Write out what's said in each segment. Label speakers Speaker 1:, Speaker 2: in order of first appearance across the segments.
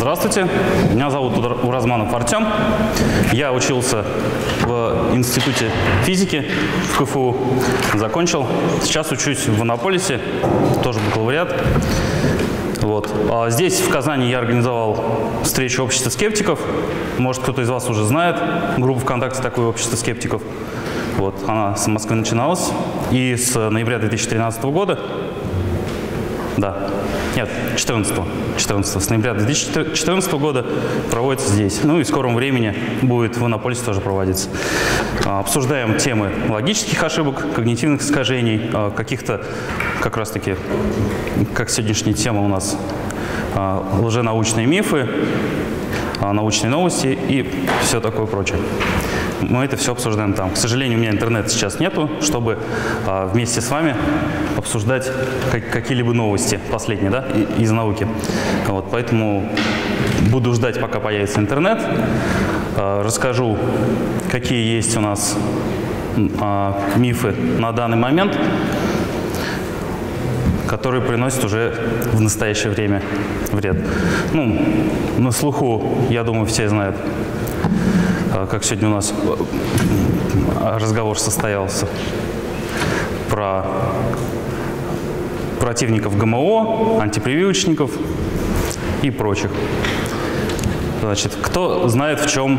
Speaker 1: Здравствуйте, меня зовут Уразманов Артем. Я учился в Институте физики в КФУ, закончил. Сейчас учусь в Анаполисе, тоже бакалавриат. Вот. А здесь, в Казани, я организовал встречу общества скептиков. Может, кто-то из вас уже знает группу ВКонтакте такое общество скептиков. Вот. Она с Москвы начиналась. И с ноября 2013 года да. Нет, 14 -го. 14 с ноября 2014 года проводится здесь. Ну и в скором времени будет в Иннополисе тоже проводиться. А, обсуждаем темы логических ошибок, когнитивных искажений, а, каких-то как раз-таки, как сегодняшняя тема у нас, а, лженаучные мифы, научные новости и все такое прочее мы это все обсуждаем там. К сожалению, у меня интернета сейчас нету, чтобы а, вместе с вами обсуждать как, какие-либо новости последние, да, из науки. Вот, поэтому буду ждать, пока появится интернет. А, расскажу, какие есть у нас а, мифы на данный момент которые приносят уже в настоящее время вред. Ну, на слуху, я думаю, все знают как сегодня у нас э, разговор состоялся про противников ГМО, антипрививочников и прочих. Значит, кто знает, в чем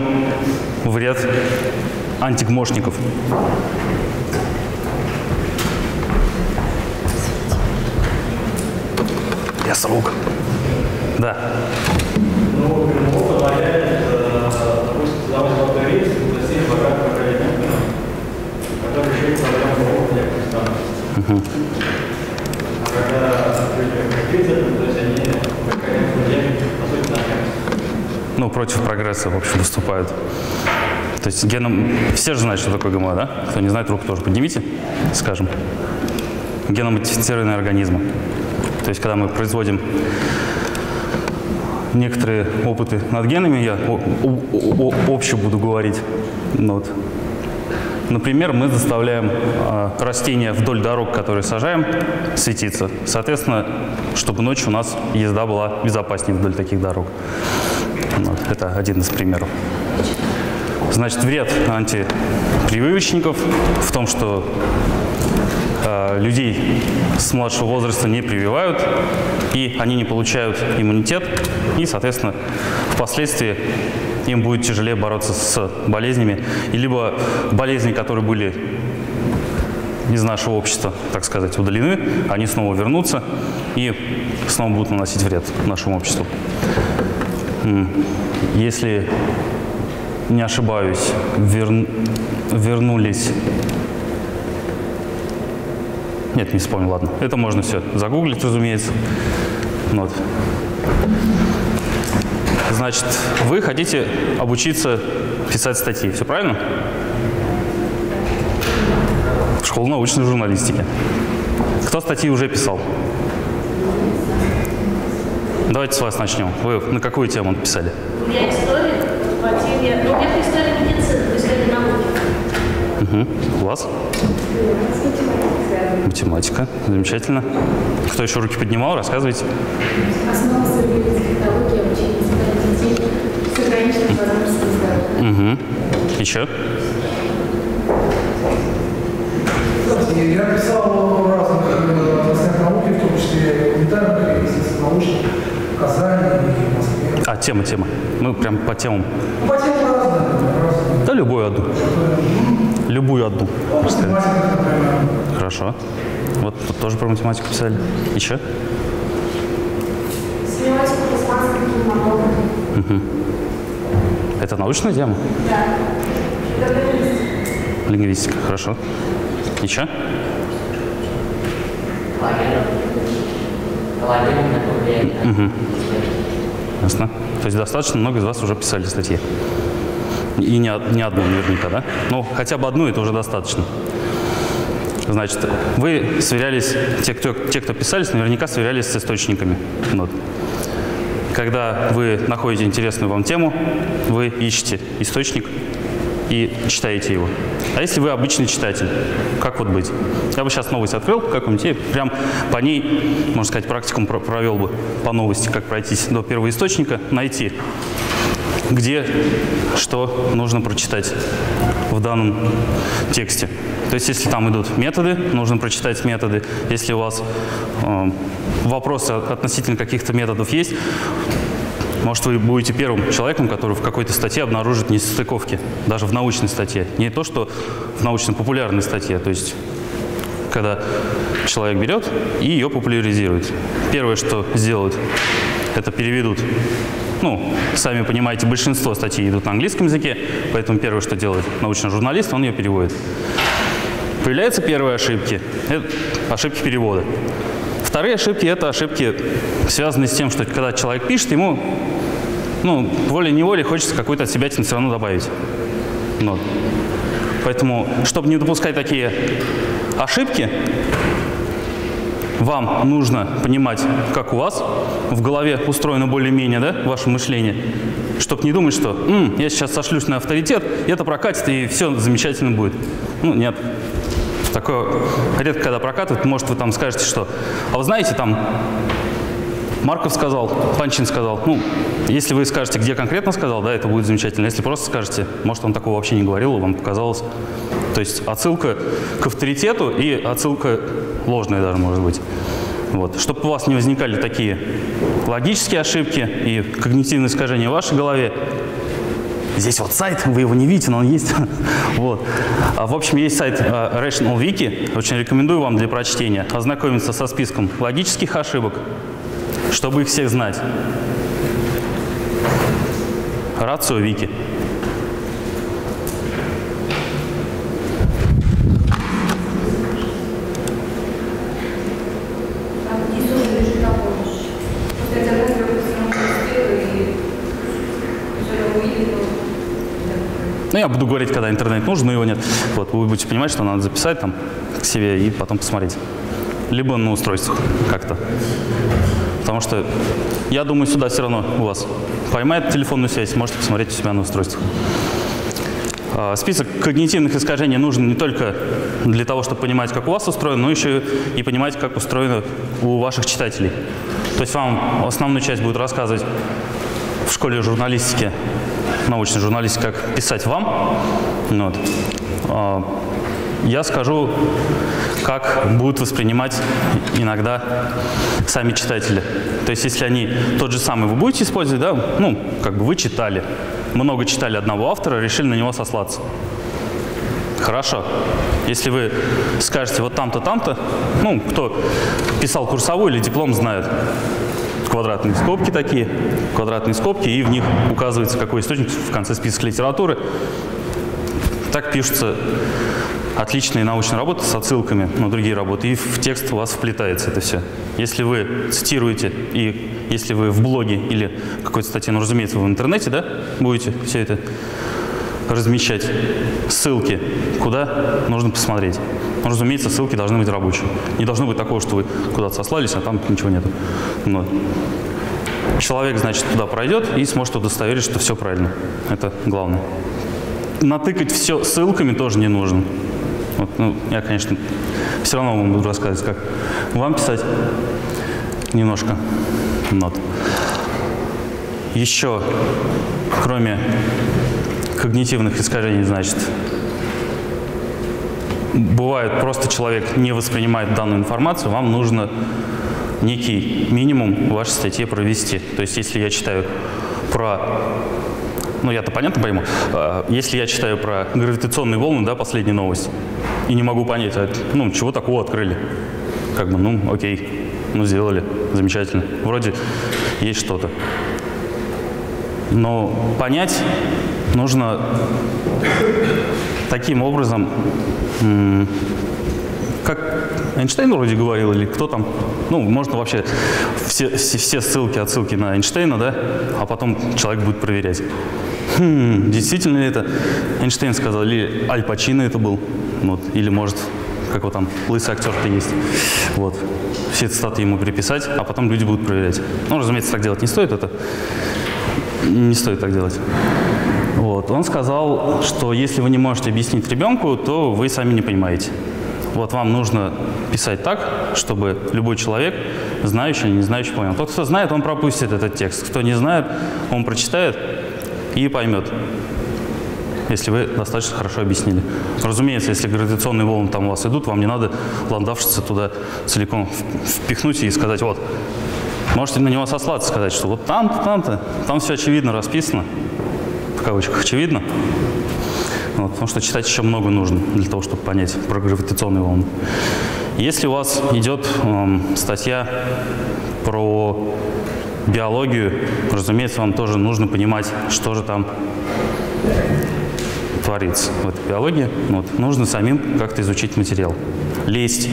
Speaker 1: вред антигмошников? Я слуг. Да. Ну, Ну, против прогресса, в общем, выступают. То есть геном... Все же знают, что такое ГМО, да? Кто не знает, руку тоже поднимите, скажем. Геномодифицированные организмы. То есть когда мы производим некоторые опыты над генами, я общее буду говорить, ну, вот, Например, мы заставляем э, растения вдоль дорог, которые сажаем, светиться. Соответственно, чтобы ночью у нас езда была безопаснее вдоль таких дорог. Вот, это один из примеров. Значит, вред антипрививочников в том, что э, людей с младшего возраста не прививают, и они не получают иммунитет, и, соответственно, впоследствии им будет тяжелее бороться с болезнями, и либо болезни, которые были из нашего общества, так сказать, удалены, они снова вернутся и снова будут наносить вред нашему обществу. Если не ошибаюсь, вер... вернулись... Нет, не вспомнил, ладно. Это можно все загуглить, разумеется. Вот. Значит, вы хотите обучиться писать статьи, все правильно? Школа научной журналистики. Кто статьи уже писал? Давайте с вас начнем. Вы на какую тему писали?
Speaker 2: У меня история по теме... Ну, у меня история медицины, история науки.
Speaker 1: Угу. У вас? Математика. Замечательно. Кто еще руки поднимал? Рассказывайте.
Speaker 3: Основа современной
Speaker 1: Угу. Еще?
Speaker 4: Я писал разных областях науки, в том числе гуманитарных, естественно, научных, в Казани и в Москве.
Speaker 1: А, тема, тема. Мы прям по темам.
Speaker 4: Ну, по темам разные. разные.
Speaker 1: Да любую одну. Любую одну.
Speaker 4: Математика, например.
Speaker 1: Хорошо. Вот тут тоже про математику писали. Еще?
Speaker 3: Семиотика, испанский кинематограф.
Speaker 1: Угу. Это научная тема?
Speaker 3: Да.
Speaker 1: Лингвистика. Хорошо. Еще? Угу. Ясно. То есть достаточно много из вас уже писали статьи. И не, не одну наверняка, да? Ну, хотя бы одну это уже достаточно. Значит, вы сверялись, те, кто, те, кто писались, наверняка сверялись с источниками. Вот. Когда вы находите интересную вам тему, вы ищете источник и читаете его. А если вы обычный читатель, как вот быть? Я бы сейчас новость открыл какую-нибудь и прям по ней, можно сказать, практикум про- провел бы по новости, как пройтись до первого источника, найти, где что нужно прочитать в данном тексте. То есть, если там идут методы, нужно прочитать методы. Если у вас э, вопросы относительно каких-то методов есть, может, вы будете первым человеком, который в какой-то статье обнаружит несостыковки, даже в научной статье. Не то, что в научно-популярной статье, то есть когда человек берет и ее популяризирует. Первое, что сделают, это переведут. Ну, сами понимаете, большинство статей идут на английском языке, поэтому первое, что делает научный журналист, он ее переводит. Появляются первые ошибки. Это ошибки перевода. Вторые ошибки – это ошибки, связанные с тем, что когда человек пишет, ему ну, волей-неволей хочется какую-то от себя все равно добавить. Ну, поэтому, чтобы не допускать такие ошибки, вам нужно понимать, как у вас в голове устроено более-менее да, ваше мышление, чтобы не думать, что «М, я сейчас сошлюсь на авторитет, это прокатит, и все замечательно будет. Ну, нет. Такое редко когда прокатывает, может, вы там скажете, что «А вы знаете, там Марков сказал, Панчин сказал. Ну, если вы скажете, где конкретно сказал, да, это будет замечательно. Если просто скажете, может, он такого вообще не говорил, вам показалось. То есть отсылка к авторитету и отсылка ложная даже может быть. Вот. Чтобы у вас не возникали такие логические ошибки и когнитивные искажения в вашей голове, Здесь вот сайт, вы его не видите, но он есть. вот. А, в общем, есть сайт uh, Rational Wiki. Очень рекомендую вам для прочтения ознакомиться со списком логических ошибок, чтобы их всех знать. Рацио Вики. Ну, я буду говорить, когда интернет нужен, но его нет. Вот, вы будете понимать, что надо записать там к себе и потом посмотреть. Либо на устройствах как-то. Потому что, я думаю, сюда все равно у вас поймает телефонную связь, можете посмотреть у себя на устройствах. А, Список когнитивных искажений нужен не только для того, чтобы понимать, как у вас устроено, но еще и понимать, как устроено у ваших читателей. То есть вам основную часть будет рассказывать в школе журналистики, научной журналистики, как писать вам. Ну Вот. Я скажу, как будут воспринимать иногда сами читатели. То есть, если они тот же самый вы будете использовать, да, ну, как бы вы читали, много читали одного автора, решили на него сослаться. Хорошо. Если вы скажете вот там-то, там-то, ну, кто писал курсовой или диплом, знает. Квадратные скобки такие, квадратные скобки, и в них указывается какой источник в конце списка литературы. Так пишутся отличные научные работы с отсылками на другие работы, и в текст у вас вплетается это все. Если вы цитируете, и если вы в блоге или какой-то статье, ну, разумеется, вы в интернете, да, будете все это размещать, ссылки, куда нужно посмотреть. Ну, разумеется, ссылки должны быть рабочие. Не должно быть такого, что вы куда-то сослались, а там ничего нету. Ну, человек, значит, туда пройдет и сможет удостоверить, что все правильно. Это главное. Натыкать все ссылками тоже не нужно. Вот, ну, я, конечно, все равно вам буду рассказывать, как вам писать немножко нот. Еще, кроме когнитивных искажений, значит, бывает просто человек не воспринимает данную информацию, вам нужно некий минимум в вашей статье провести. То есть, если я читаю про ну я-то понятно пойму, А, если я читаю про гравитационные волны, да, последняя новость, и не могу понять, а, ну, чего такого открыли, как бы, ну, окей, ну, сделали, замечательно, вроде есть что-то. Но понять нужно таким образом, как Эйнштейн вроде говорил, или кто там, ну, можно вообще все, все ссылки, отсылки на Эйнштейна, да, а потом человек будет проверять. Хм, действительно ли это Эйнштейн сказал, или Аль Пачино это был, вот, или может, как вот там, лысый актер-то есть, вот, все цитаты ему переписать, а потом люди будут проверять. Ну, разумеется, так делать не стоит, это не стоит так делать. Вот. Он сказал, что если вы не можете объяснить ребенку, то вы сами не понимаете. Вот вам нужно писать так, чтобы любой человек, знающий или не знающий, понял. Тот, кто знает, он пропустит этот текст. Кто не знает, он прочитает и поймет, если вы достаточно хорошо объяснили. Разумеется, если гравитационные волны там у вас идут, вам не надо ландавшиться туда целиком впихнуть и сказать, вот, можете на него сослаться, сказать, что вот там-то, там-то, там все очевидно расписано, в кавычках очевидно. Вот, потому что читать еще много нужно для того, чтобы понять про гравитационные волны. Если у вас идет эм, статья про биологию, разумеется, вам тоже нужно понимать, что же там творится в этой биологии. Вот. Нужно самим как-то изучить материал. Лезть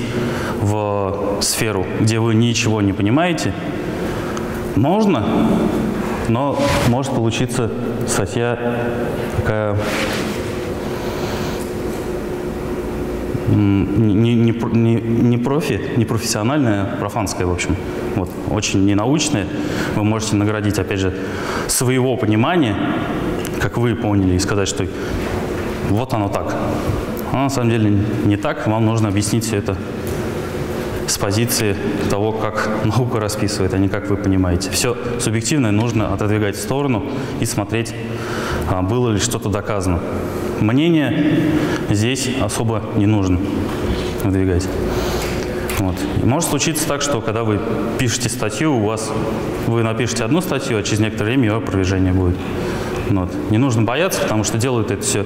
Speaker 1: в сферу, где вы ничего не понимаете, можно, но может получиться статья такая м, не, не, не, не профи, не профессиональная, профанская, в общем. Вот, очень ненаучная. Вы можете наградить, опять же, своего понимания, как вы поняли, и сказать, что вот оно так. А на самом деле не так. Вам нужно объяснить все это с позиции того, как наука расписывает, а не как вы понимаете. Все субъективное нужно отодвигать в сторону и смотреть, а, было ли что-то доказано. Мнение здесь особо не нужно выдвигать. Вот. Может случиться так, что когда вы пишете статью, у вас вы напишете одну статью, а через некоторое время ее опровержение будет. Вот. Не нужно бояться, потому что делают это все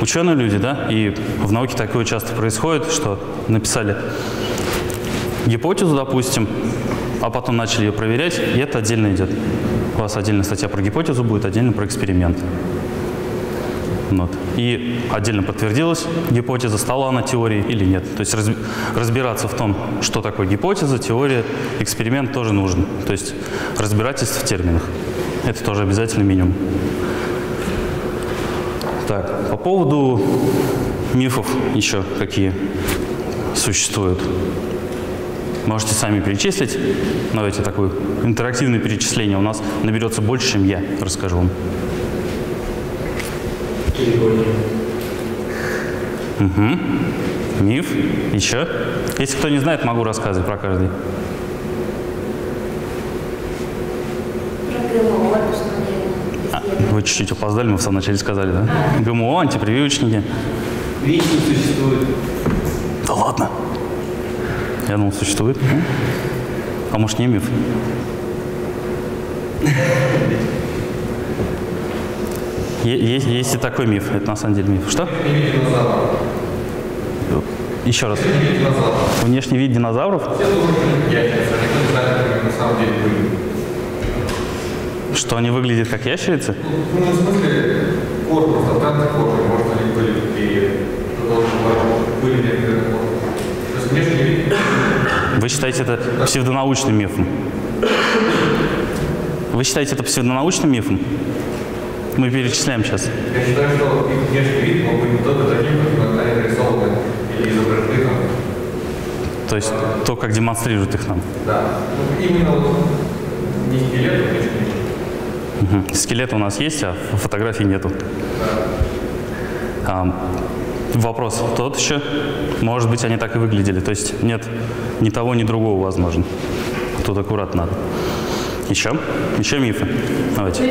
Speaker 1: ученые люди, да, и в науке такое часто происходит, что написали гипотезу, допустим, а потом начали ее проверять, и это отдельно идет. У вас отдельная статья про гипотезу будет, отдельно про эксперимент. Вот. И отдельно подтвердилась гипотеза, стала она теорией или нет. То есть разби- разбираться в том, что такое гипотеза, теория, эксперимент тоже нужен. То есть разбирательство в терминах. Это тоже обязательный минимум. Так, по поводу мифов еще какие существуют. Можете сами перечислить. Давайте такое интерактивное перечисление. У нас наберется больше, чем я расскажу вам. Угу. Миф. Еще. Если кто не знает, могу рассказывать про каждый. А, вы чуть-чуть опоздали, мы в самом начале сказали, да? ГМО, антипрививочники.
Speaker 5: Вечно существует.
Speaker 1: Да ладно. Я думал, существует. А может, не миф? Есть, есть и такой миф. Это на самом деле миф. Что? Еще раз. Внешний вид динозавров?
Speaker 5: Что они выглядят.
Speaker 1: Как ящерицы?
Speaker 5: Ну, в смысле, корпус, остатки кожи, может, они были такие, были некоторые. То есть внешний вид
Speaker 1: Вы считаете это псевдонаучным мифом? Вы считаете это псевдонаучным мифом? Мы перечисляем сейчас.
Speaker 5: Я считаю, что их внешний вид мог быть не только таким, как иногда нарисованы или изображены там.
Speaker 1: То есть то, как демонстрируют их нам.
Speaker 5: Да. Ну, именно вот не скелет, а внешний вид.
Speaker 1: Мгм. Скелет у нас есть, а фотографий нету. А, вопрос тот еще. Может быть, они так и выглядели. То есть нет ни того, ни другого возможно. Тут аккуратно надо. Еще? Еще мифы. Давайте.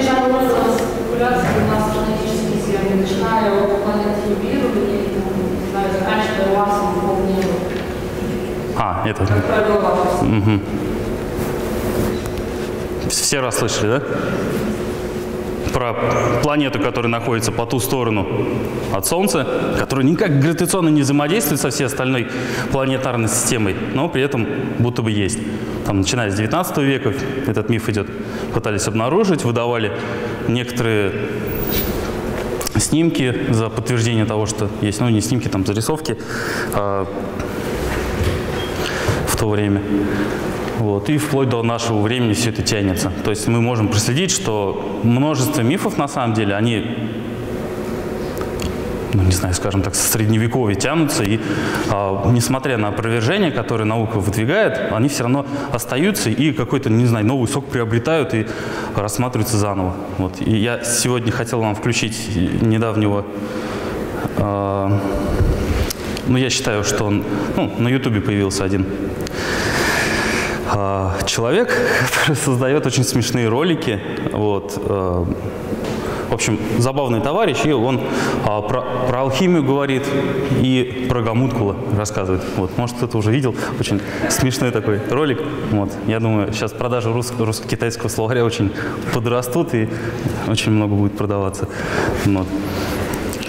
Speaker 1: А, это. Мгм. Все расслышали, да? Про планету, которая находится по ту сторону от Солнца, которая никак гравитационно не взаимодействует со всей остальной планетарной системой, но при этом будто бы есть. Там, начиная с 19 века этот миф идет. Пытались обнаружить, выдавали некоторые снимки за подтверждение того, что есть. Ну, не снимки, там зарисовки а, в то время. Вот. И вплоть до нашего времени все это тянется. То есть мы можем проследить, что множество мифов, на самом деле, они ну, не знаю, скажем так, с средневековья тянутся, и а, несмотря на опровержение, которое наука выдвигает, они все равно остаются и какой-то, не знаю, новый сок приобретают и рассматриваются заново. Вот. И я сегодня хотел вам включить недавнего а, ну, я считаю, что он, ну, на Ютубе появился один а, человек, который создает очень смешные ролики. Вот. а, в общем, забавный товарищ, и он а, про, про алхимию говорит и про гомункула рассказывает. Вот. Может, кто-то уже видел, очень смешной такой ролик. Вот. Я думаю, сейчас продажи рус- русско-китайского словаря очень подрастут, и очень много будет продаваться. Вот.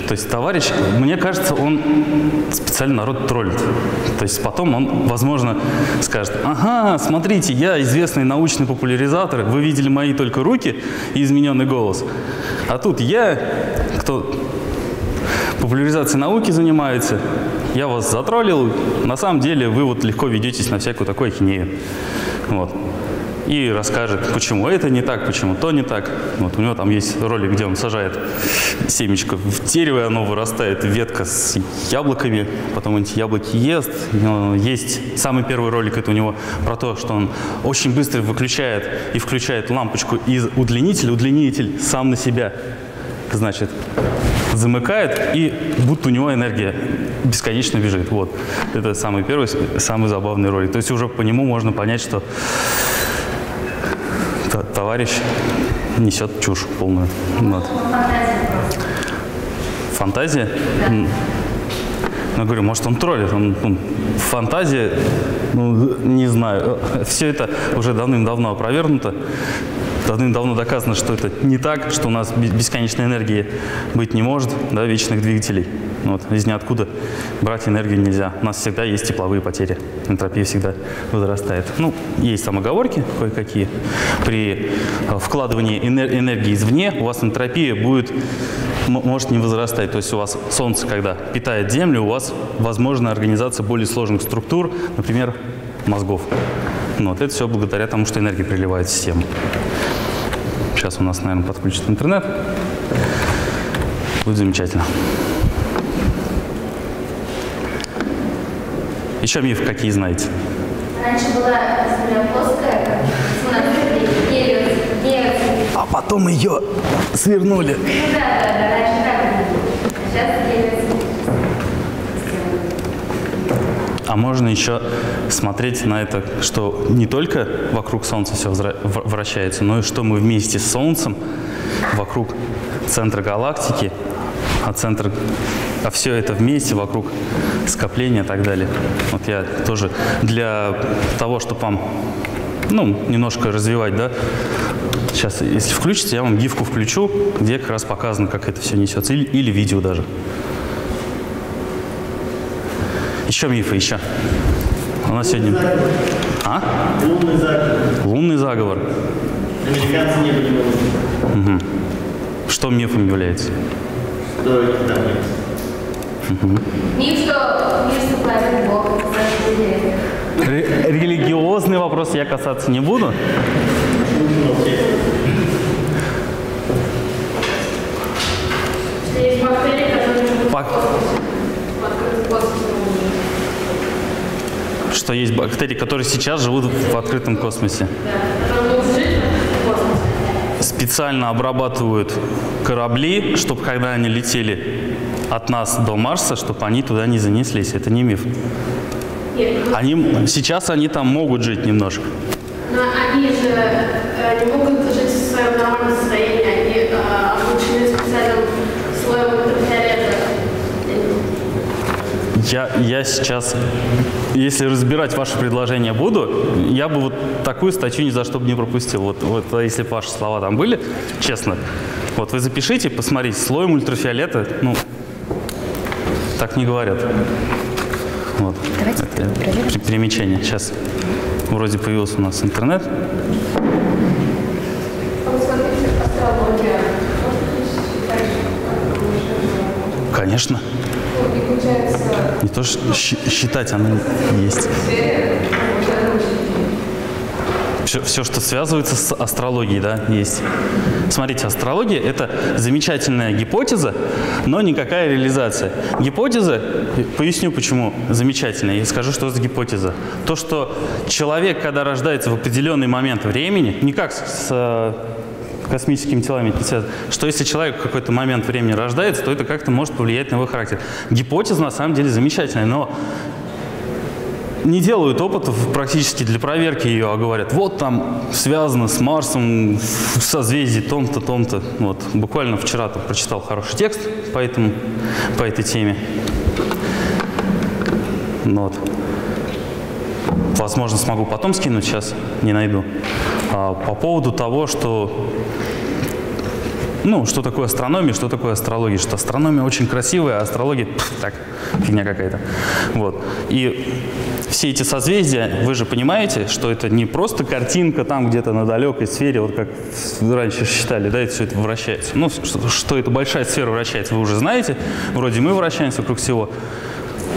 Speaker 1: То есть товарищ, мне кажется, он специально народ троллит. То есть потом он, возможно, скажет, ага, смотрите, я известный научный популяризатор, вы видели мои только руки и измененный голос. А тут я, кто популяризацией науки занимается, я вас затроллил, на самом деле вы вот легко ведетесь на всякую такую ахинею. Вот. И расскажет, почему это не так, почему то не так. Вот у него там есть ролик, где он сажает семечко в дерево, оно вырастает, ветка с яблоками, потом эти яблоки ест. Есть самый первый ролик, это у него про то, что он очень быстро выключает и включает лампочку из удлинителя. Удлинитель сам на себя, значит, замыкает, и будто у него энергия бесконечно бежит. Вот. Это самый первый, самый забавный ролик. То есть уже по нему можно понять, что товарищ несет чушь полную. Вот. Фантазия? М. Ну, говорю, может, он троллит. Он, он- фантазия, ну, не знаю. Все это уже давным-давно опровергнуто. Давным-давно доказано, что это не так, что у нас бе- бесконечной энергии быть не может, да, вечных двигателей. Вот, из ниоткуда брать энергию нельзя. У нас всегда есть тепловые потери. Энтропия всегда возрастает. Ну, есть там оговорки кое-какие. При э, вкладывании энер- энергии извне у вас энтропия будет может не возрастать. То есть у вас Солнце, когда питает Землю, у вас возможна организация более сложных структур, например, мозгов. Ну, вот это все благодаря тому, что энергия приливает в систему. Сейчас у нас, наверное, подключится интернет. Будет замечательно. Еще миф какие знаете?
Speaker 6: Раньше была земля плоская.
Speaker 1: А потом ее свернули.
Speaker 6: Ну да, да, да, раньше так было. Сейчас
Speaker 1: А можно еще смотреть на это, что не только вокруг Солнца все вращается, но и что мы вместе с Солнцем вокруг центра галактики, а центр, а все это вместе вокруг скопления и так далее. Вот я тоже для того, чтобы вам, ну, немножко развивать, да, сейчас, если включите, я вам гифку включу, где как раз показано, как это все несется, или, или видео даже. Еще мифы, еще. У нас сегодня... А?
Speaker 7: Лунный заговор.
Speaker 1: Лунный заговор.
Speaker 7: Американцы не были вовремя.
Speaker 1: Что мифом является?
Speaker 7: Что их там нет.
Speaker 6: Миф, что мир сотворил Бог
Speaker 1: религиозный вопрос я касаться не буду.
Speaker 3: Есть бактерии, которые живут
Speaker 1: Бак-
Speaker 3: в космосе. В открытом космосе.
Speaker 1: Что есть бактерии, которые сейчас живут в открытом космосе. Специально обрабатывают корабли, чтобы когда они летели от нас до Марса, чтобы они туда не занеслись. Это не миф. Они, сейчас они там могут жить немножко.
Speaker 3: но они же э, не могут жить в своем нормальном состоянии. Они э, облучены специальным слоем ультрафиолета.
Speaker 1: Я, я сейчас, если разбирать ваше предложение буду, я бы вот такую статью ни за что бы не пропустил. Вот, вот если бы ваши слова там были, честно, вот вы запишите, посмотрите, слоем ультрафиолета, ну, так не говорят. Вот. Это при- примечание. Сейчас вроде появился у нас интернет.
Speaker 3: А
Speaker 1: Конечно. Не то что считать, оно есть. все, все, что связывается с астрологией, да, есть. Смотрите, астрология – это замечательная гипотеза, но никакая реализация. Гипотеза, поясню, почему замечательная, и скажу, что за гипотеза. То, что человек, когда рождается в определенный момент времени, не как с, с космическими телами не связано, что если человек в какой-то момент времени рождается, то это как-то может повлиять на его характер. Гипотеза на самом деле замечательная, но не делают опытов практически для проверки ее, а говорят, вот там связано с Марсом в созвездии том-то, том-то. Вот, буквально вчера там прочитал хороший текст по, этому, по этой теме. Ну вот. Возможно, смогу потом скинуть, сейчас не найду. А, по поводу того, что ну, что такое астрономия, что такое астрология. Что астрономия очень красивая, а астрология пф, так, фигня какая-то. Вот. И все эти созвездия, вы же понимаете, что это не просто картинка там где-то на далекой сфере, вот как раньше считали, да, это все это вращается. Ну, что, что это большая сфера вращается, вы уже знаете. Вроде мы вращаемся вокруг всего.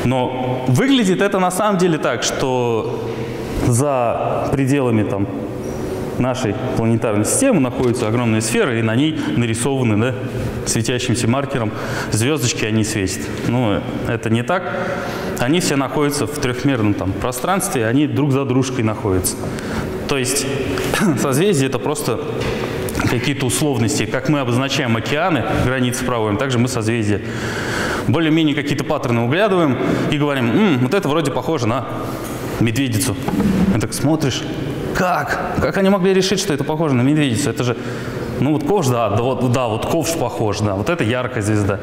Speaker 1: Но выглядит это на самом деле так, что за пределами там нашей планетарной системы находится огромная сфера, и на ней нарисованы да, светящимся маркером звездочки, они светят. Ну, это не так. Они все находятся в трехмерном там, пространстве, они друг за дружкой находятся. То есть созвездие – это просто какие-то условности. Как мы обозначаем океаны, границы проводим, также мы созвездия. Более-менее какие-то паттерны углядываем и говорим, М, вот это вроде похоже на медведицу. И так смотришь, как? Как они могли решить, что это похоже на медведицу? Это же, ну вот ковш, да, да, вот, да, вот ковш похож, да, вот это яркая звезда.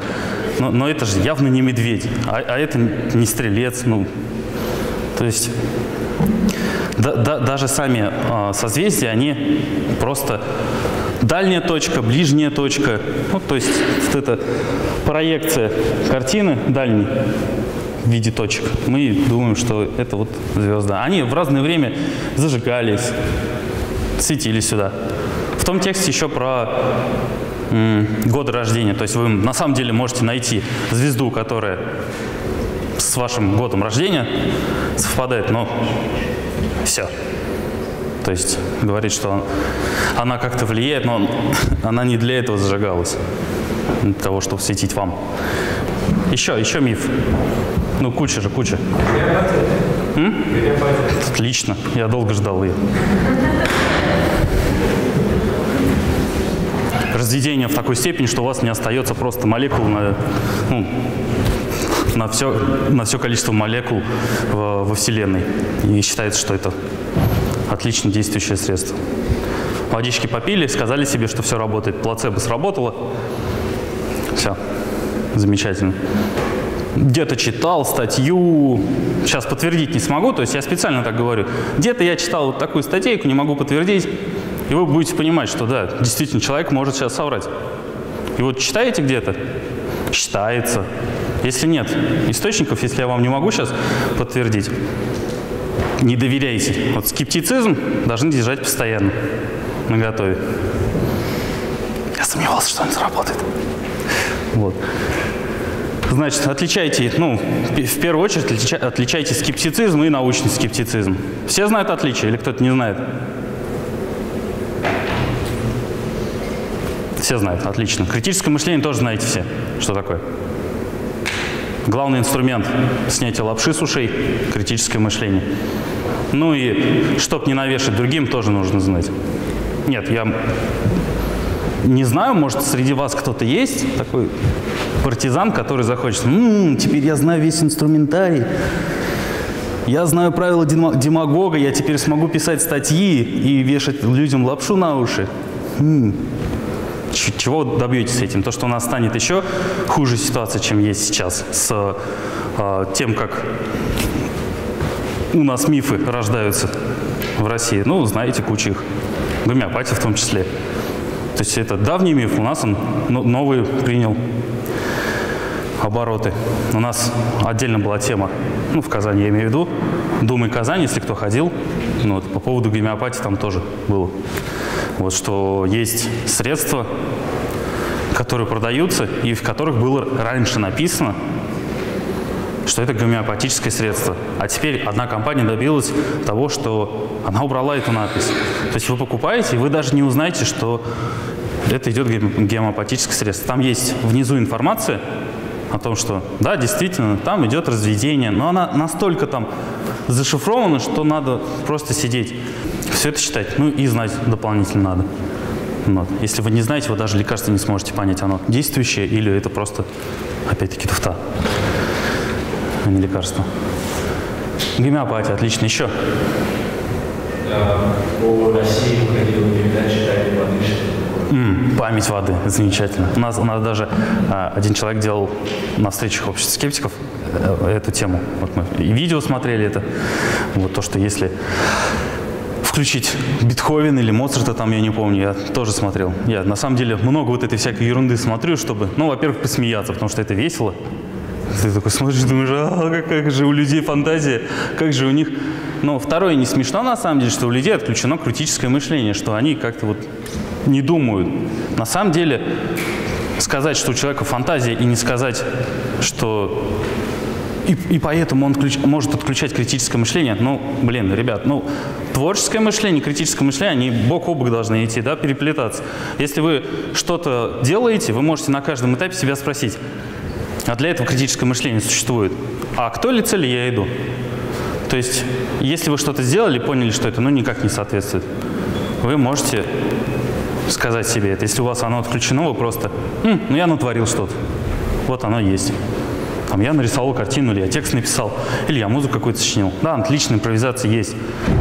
Speaker 1: Но, но это же явно не медведь, а, а это не стрелец, ну, то есть да, да, даже сами э, созвездия, они просто дальняя точка, ближняя точка, ну, то есть вот эта проекция картины дальней в виде точек. Мы думаем, что это вот звезда. Они в разное время зажигались, светили сюда. В том тексте еще про годы рождения. То есть вы на самом деле можете найти звезду, которая с вашим годом рождения совпадает, но все. То есть говорит, что она как-то влияет, но она не для этого зажигалась, для того, чтобы светить вам. Еще, еще миф. Ну, куча же, куча. М? Отлично, я долго ждал ее. Разведение в такой степени, что у вас не остается просто молекул на, ну, на, все, на все количество молекул во, во Вселенной. И считается, что это отлично действующее средство. Водички попили, сказали себе, что все работает. Плацебо сработало. Все. Замечательно где-то читал статью, сейчас подтвердить не смогу, то есть я специально так говорю. Где-то я читал вот такую статейку, не могу подтвердить, и вы будете понимать, что да, действительно, человек может сейчас соврать. И вот читаете где-то, считается. Если нет источников, если я вам не могу сейчас подтвердить, не доверяйте. Вот скептицизм должны держать постоянно на готове. Я сомневался, что он заработает. Вот. Значит, отличайте, ну, в первую очередь отличайте скептицизм и научный скептицизм. Все знают отличия или кто-то не знает? Все знают, отлично. Критическое мышление тоже знаете все, что такое. Главный инструмент снятия лапши с ушей – критическое мышление. Ну и, чтоб не навешать другим, тоже нужно знать. Нет, я не знаю, может, среди вас кто-то есть такой партизан, который захочет, м-м, теперь я знаю весь инструментарий, я знаю правила демагога, я теперь смогу писать статьи и вешать людям лапшу на уши. М-м. Чего добьетесь этим? То, что у нас станет еще хуже ситуация, чем есть сейчас, с э, тем, как у нас мифы рождаются в России. Ну, знаете, куча их. Гомеопатия в том числе. То есть это давний миф, у нас он новый принял обороты. У нас отдельно была тема, ну, в Казани я имею в виду, Думай Казань, если кто ходил, ну, вот, по поводу гомеопатии там тоже было. Вот что есть средства, которые продаются и в которых было раньше написано, что это гомеопатическое средство. А теперь одна компания добилась того, что она убрала эту надпись. То есть вы покупаете, и вы даже не узнаете, что это идет гомеопатическое средство. Там есть внизу информация о том, что да, действительно, там идет разведение, но она настолько там зашифрована, что надо просто сидеть, все это читать, ну и знать дополнительно надо. Вот. Если вы не знаете, вы даже лекарство не сможете понять, оно действующее или это просто, опять-таки, туфта, а не лекарство. Гомеопатия, отлично. Еще?
Speaker 8: А, По России выходила передача «Тайны воды», что такое.
Speaker 1: М, память воды, замечательно. У нас, у нас даже а, один человек делал на встречах общества скептиков э, эту тему. Вот мы и видео смотрели это. Вот то, что если включить Бетховен или Моцарта, там я не помню, я тоже смотрел. Я на самом деле много вот этой всякой ерунды смотрю, чтобы, ну, во-первых, посмеяться, потому что это весело. Ты такой смотришь, думаешь, а как, как же у людей фантазия, как же у них... Но второе, не смешно на самом деле, что у людей отключено критическое мышление, что они как-то вот не думают. На самом деле сказать, что у человека фантазия, и не сказать, что и, и поэтому он ключ- может отключать критическое мышление. Ну, блин, ребят, ну, творческое мышление, критическое мышление, они бок о бок должны идти, да, переплетаться. Если вы что-то делаете, вы можете на каждом этапе себя спросить, а для этого критическое мышление существует. А к той ли я иду? То есть, если вы что-то сделали, поняли, что это ну, никак не соответствует, вы можете сказать себе это. Если у вас оно отключено, вы просто, «М, ну я натворил что-то. Вот оно есть. Там я нарисовал картину, или я текст написал, или я музыку какую-то сочинил. Да, отличная импровизация есть.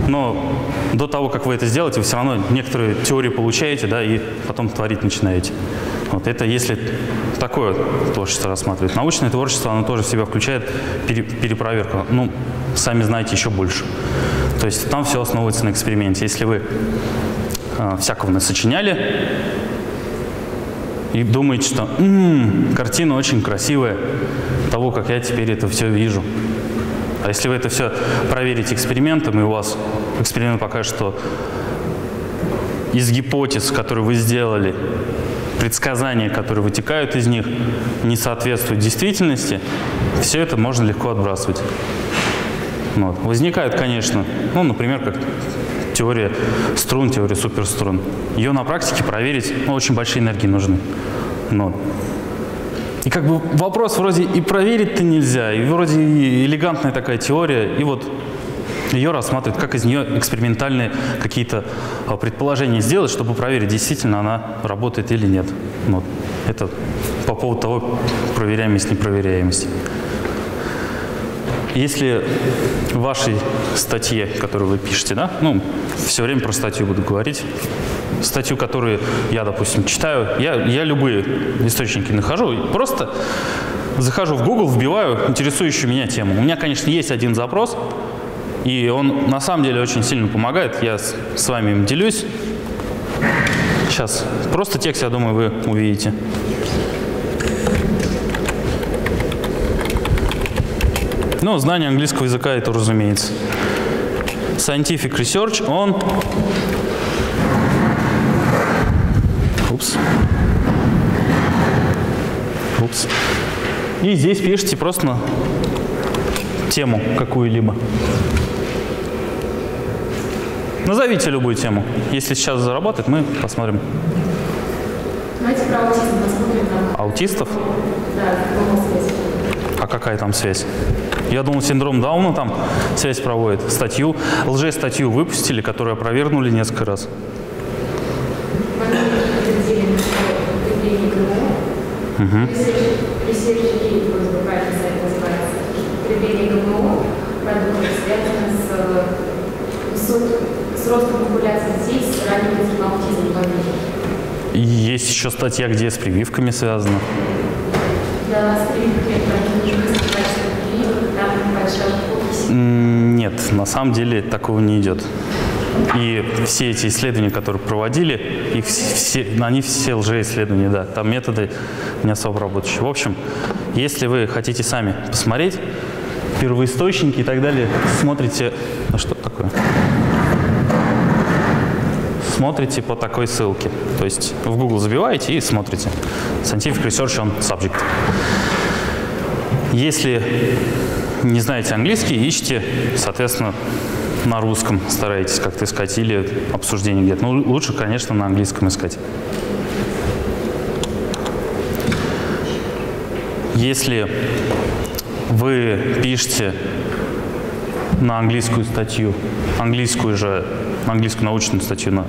Speaker 1: Но до того, как вы это сделаете, вы все равно некоторые теории получаете, да, и потом творить начинаете. Вот это если такое творчество рассматривать. Научное творчество, оно тоже в себя включает пере- перепроверку. Ну, сами знаете, еще больше. То есть там все основывается на эксперименте. Если вы э, всякого насочиняли, и думаете, что «М, картина очень красивая, того, как я теперь это все вижу. А если вы это все проверите экспериментом, и у вас эксперимент покажет, что из гипотез, которые вы сделали, предсказания, которые вытекают из них, не соответствуют действительности, все это можно легко отбрасывать. Вот. Возникают, конечно, ну, например, как теория струн, теория суперструн. Ее на практике проверить ну, очень большие энергии нужны. Ну, и как бы вопрос вроде и проверить-то нельзя, и вроде и элегантная такая теория, и вот ее рассматривают, как из нее экспериментальные какие-то а, предположения сделать, чтобы проверить, действительно она работает или нет. Вот. Это по поводу того, проверяемость, непроверяемость. Если в вашей статье, которую вы пишете, да, ну, все время про статью буду говорить, статью, которую я, допустим, читаю, я, я любые источники нахожу, просто захожу в Google, вбиваю интересующую меня тему. У меня, конечно, есть один запрос, и он на самом деле очень сильно помогает. Я с, с вами им делюсь. Сейчас просто текст, я думаю, вы увидите. Ну, знание английского языка это разумеется. Scientific research on... Упс. Упс. И здесь пишите просто тему какую-либо. Назовите любую тему. Если сейчас заработает, мы посмотрим.
Speaker 3: Давайте про аутизм посмотрим.
Speaker 1: Аутистов?
Speaker 3: Да.
Speaker 1: А какая там связь? Я думал, синдром Дауна там связь проводит. Статью, лжестатью выпустили, которую опровергнули несколько раз.
Speaker 3: С, ростом популяции детей с ранним детским аутизмом в Америке.
Speaker 1: И есть еще статья, где с прививками связано.
Speaker 3: Да, с прививками, там книжка называется «Прививка», там большая подпись.
Speaker 1: М, Нет, на самом деле такого не идет. И все эти исследования, которые проводили, их вс- все, они все лжеисследования, да. Там методы не особо работающие. В общем, если вы хотите сами посмотреть первоисточники и так далее, смотрите... А что такое? Смотрите по такой ссылке. То есть в Google забиваете и смотрите. Scientific Research on Subject. Если не знаете английский, ищите, соответственно, на русском старайтесь как-то искать или обсуждение где-то. Ну, лучше, конечно, на английском искать. Если вы пишете на английскую статью, английскую же, английскую научную статью на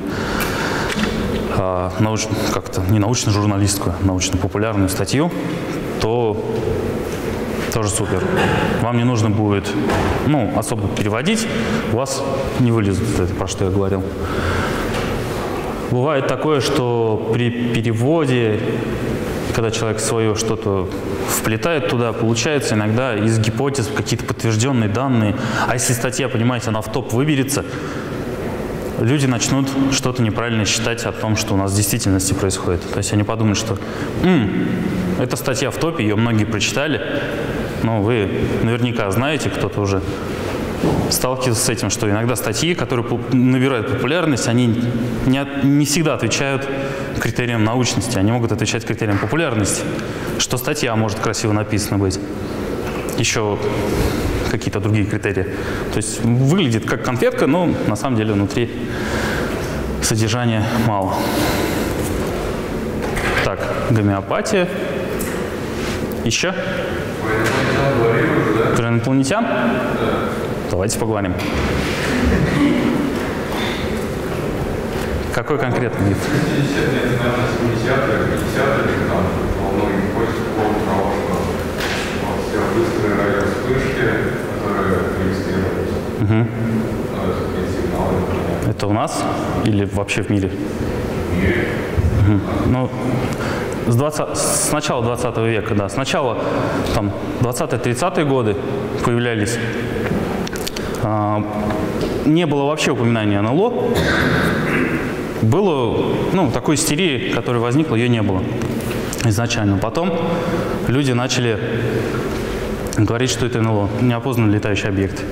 Speaker 1: а, науч, как-то не научно-журналистскую, а научно-популярную статью, то тоже супер. Вам не нужно будет ну, особо переводить, у вас не вылезет это, про что я говорил. Бывает такое, что при переводе, когда человек свое что-то вплетает туда, получается иногда из гипотез какие-то подтвержденные данные. А если статья, понимаете, она в топ выберется, люди начнут что-то неправильно считать о том, что у нас в действительности происходит. То есть они подумают, что «М, эта статья в топе, ее многие прочитали, но вы наверняка знаете, кто-то уже сталкивался с этим, что иногда статьи, которые набирают популярность, они не, от- не всегда отвечают критериям научности, они могут отвечать критериям популярности, что статья может красиво написана быть. Еще какие-то другие критерии. То есть выглядит как конфетка, но на самом деле внутри содержания мало. Так, гомеопатия. Еще? Инопланетян? Давайте поговорим. Какой конкретный миф?
Speaker 5: 50 лет, наверное, 70-е, 50-е, там, во многих поисках было того, что вот все быстрые радиовспышки, которые регистрируются,
Speaker 1: Мгм.
Speaker 5: ну, это
Speaker 1: у нас или вообще в мире?
Speaker 5: в мире.
Speaker 1: Ну, с, 20, с начала 20 века, да. Сначала там 20-30-е годы появлялись. а, не было вообще упоминания НЛО. Было, ну, такой истерии, которая возникла, ее не было изначально. Потом люди начали говорить, что это НЛО, неопознанный летающий объект.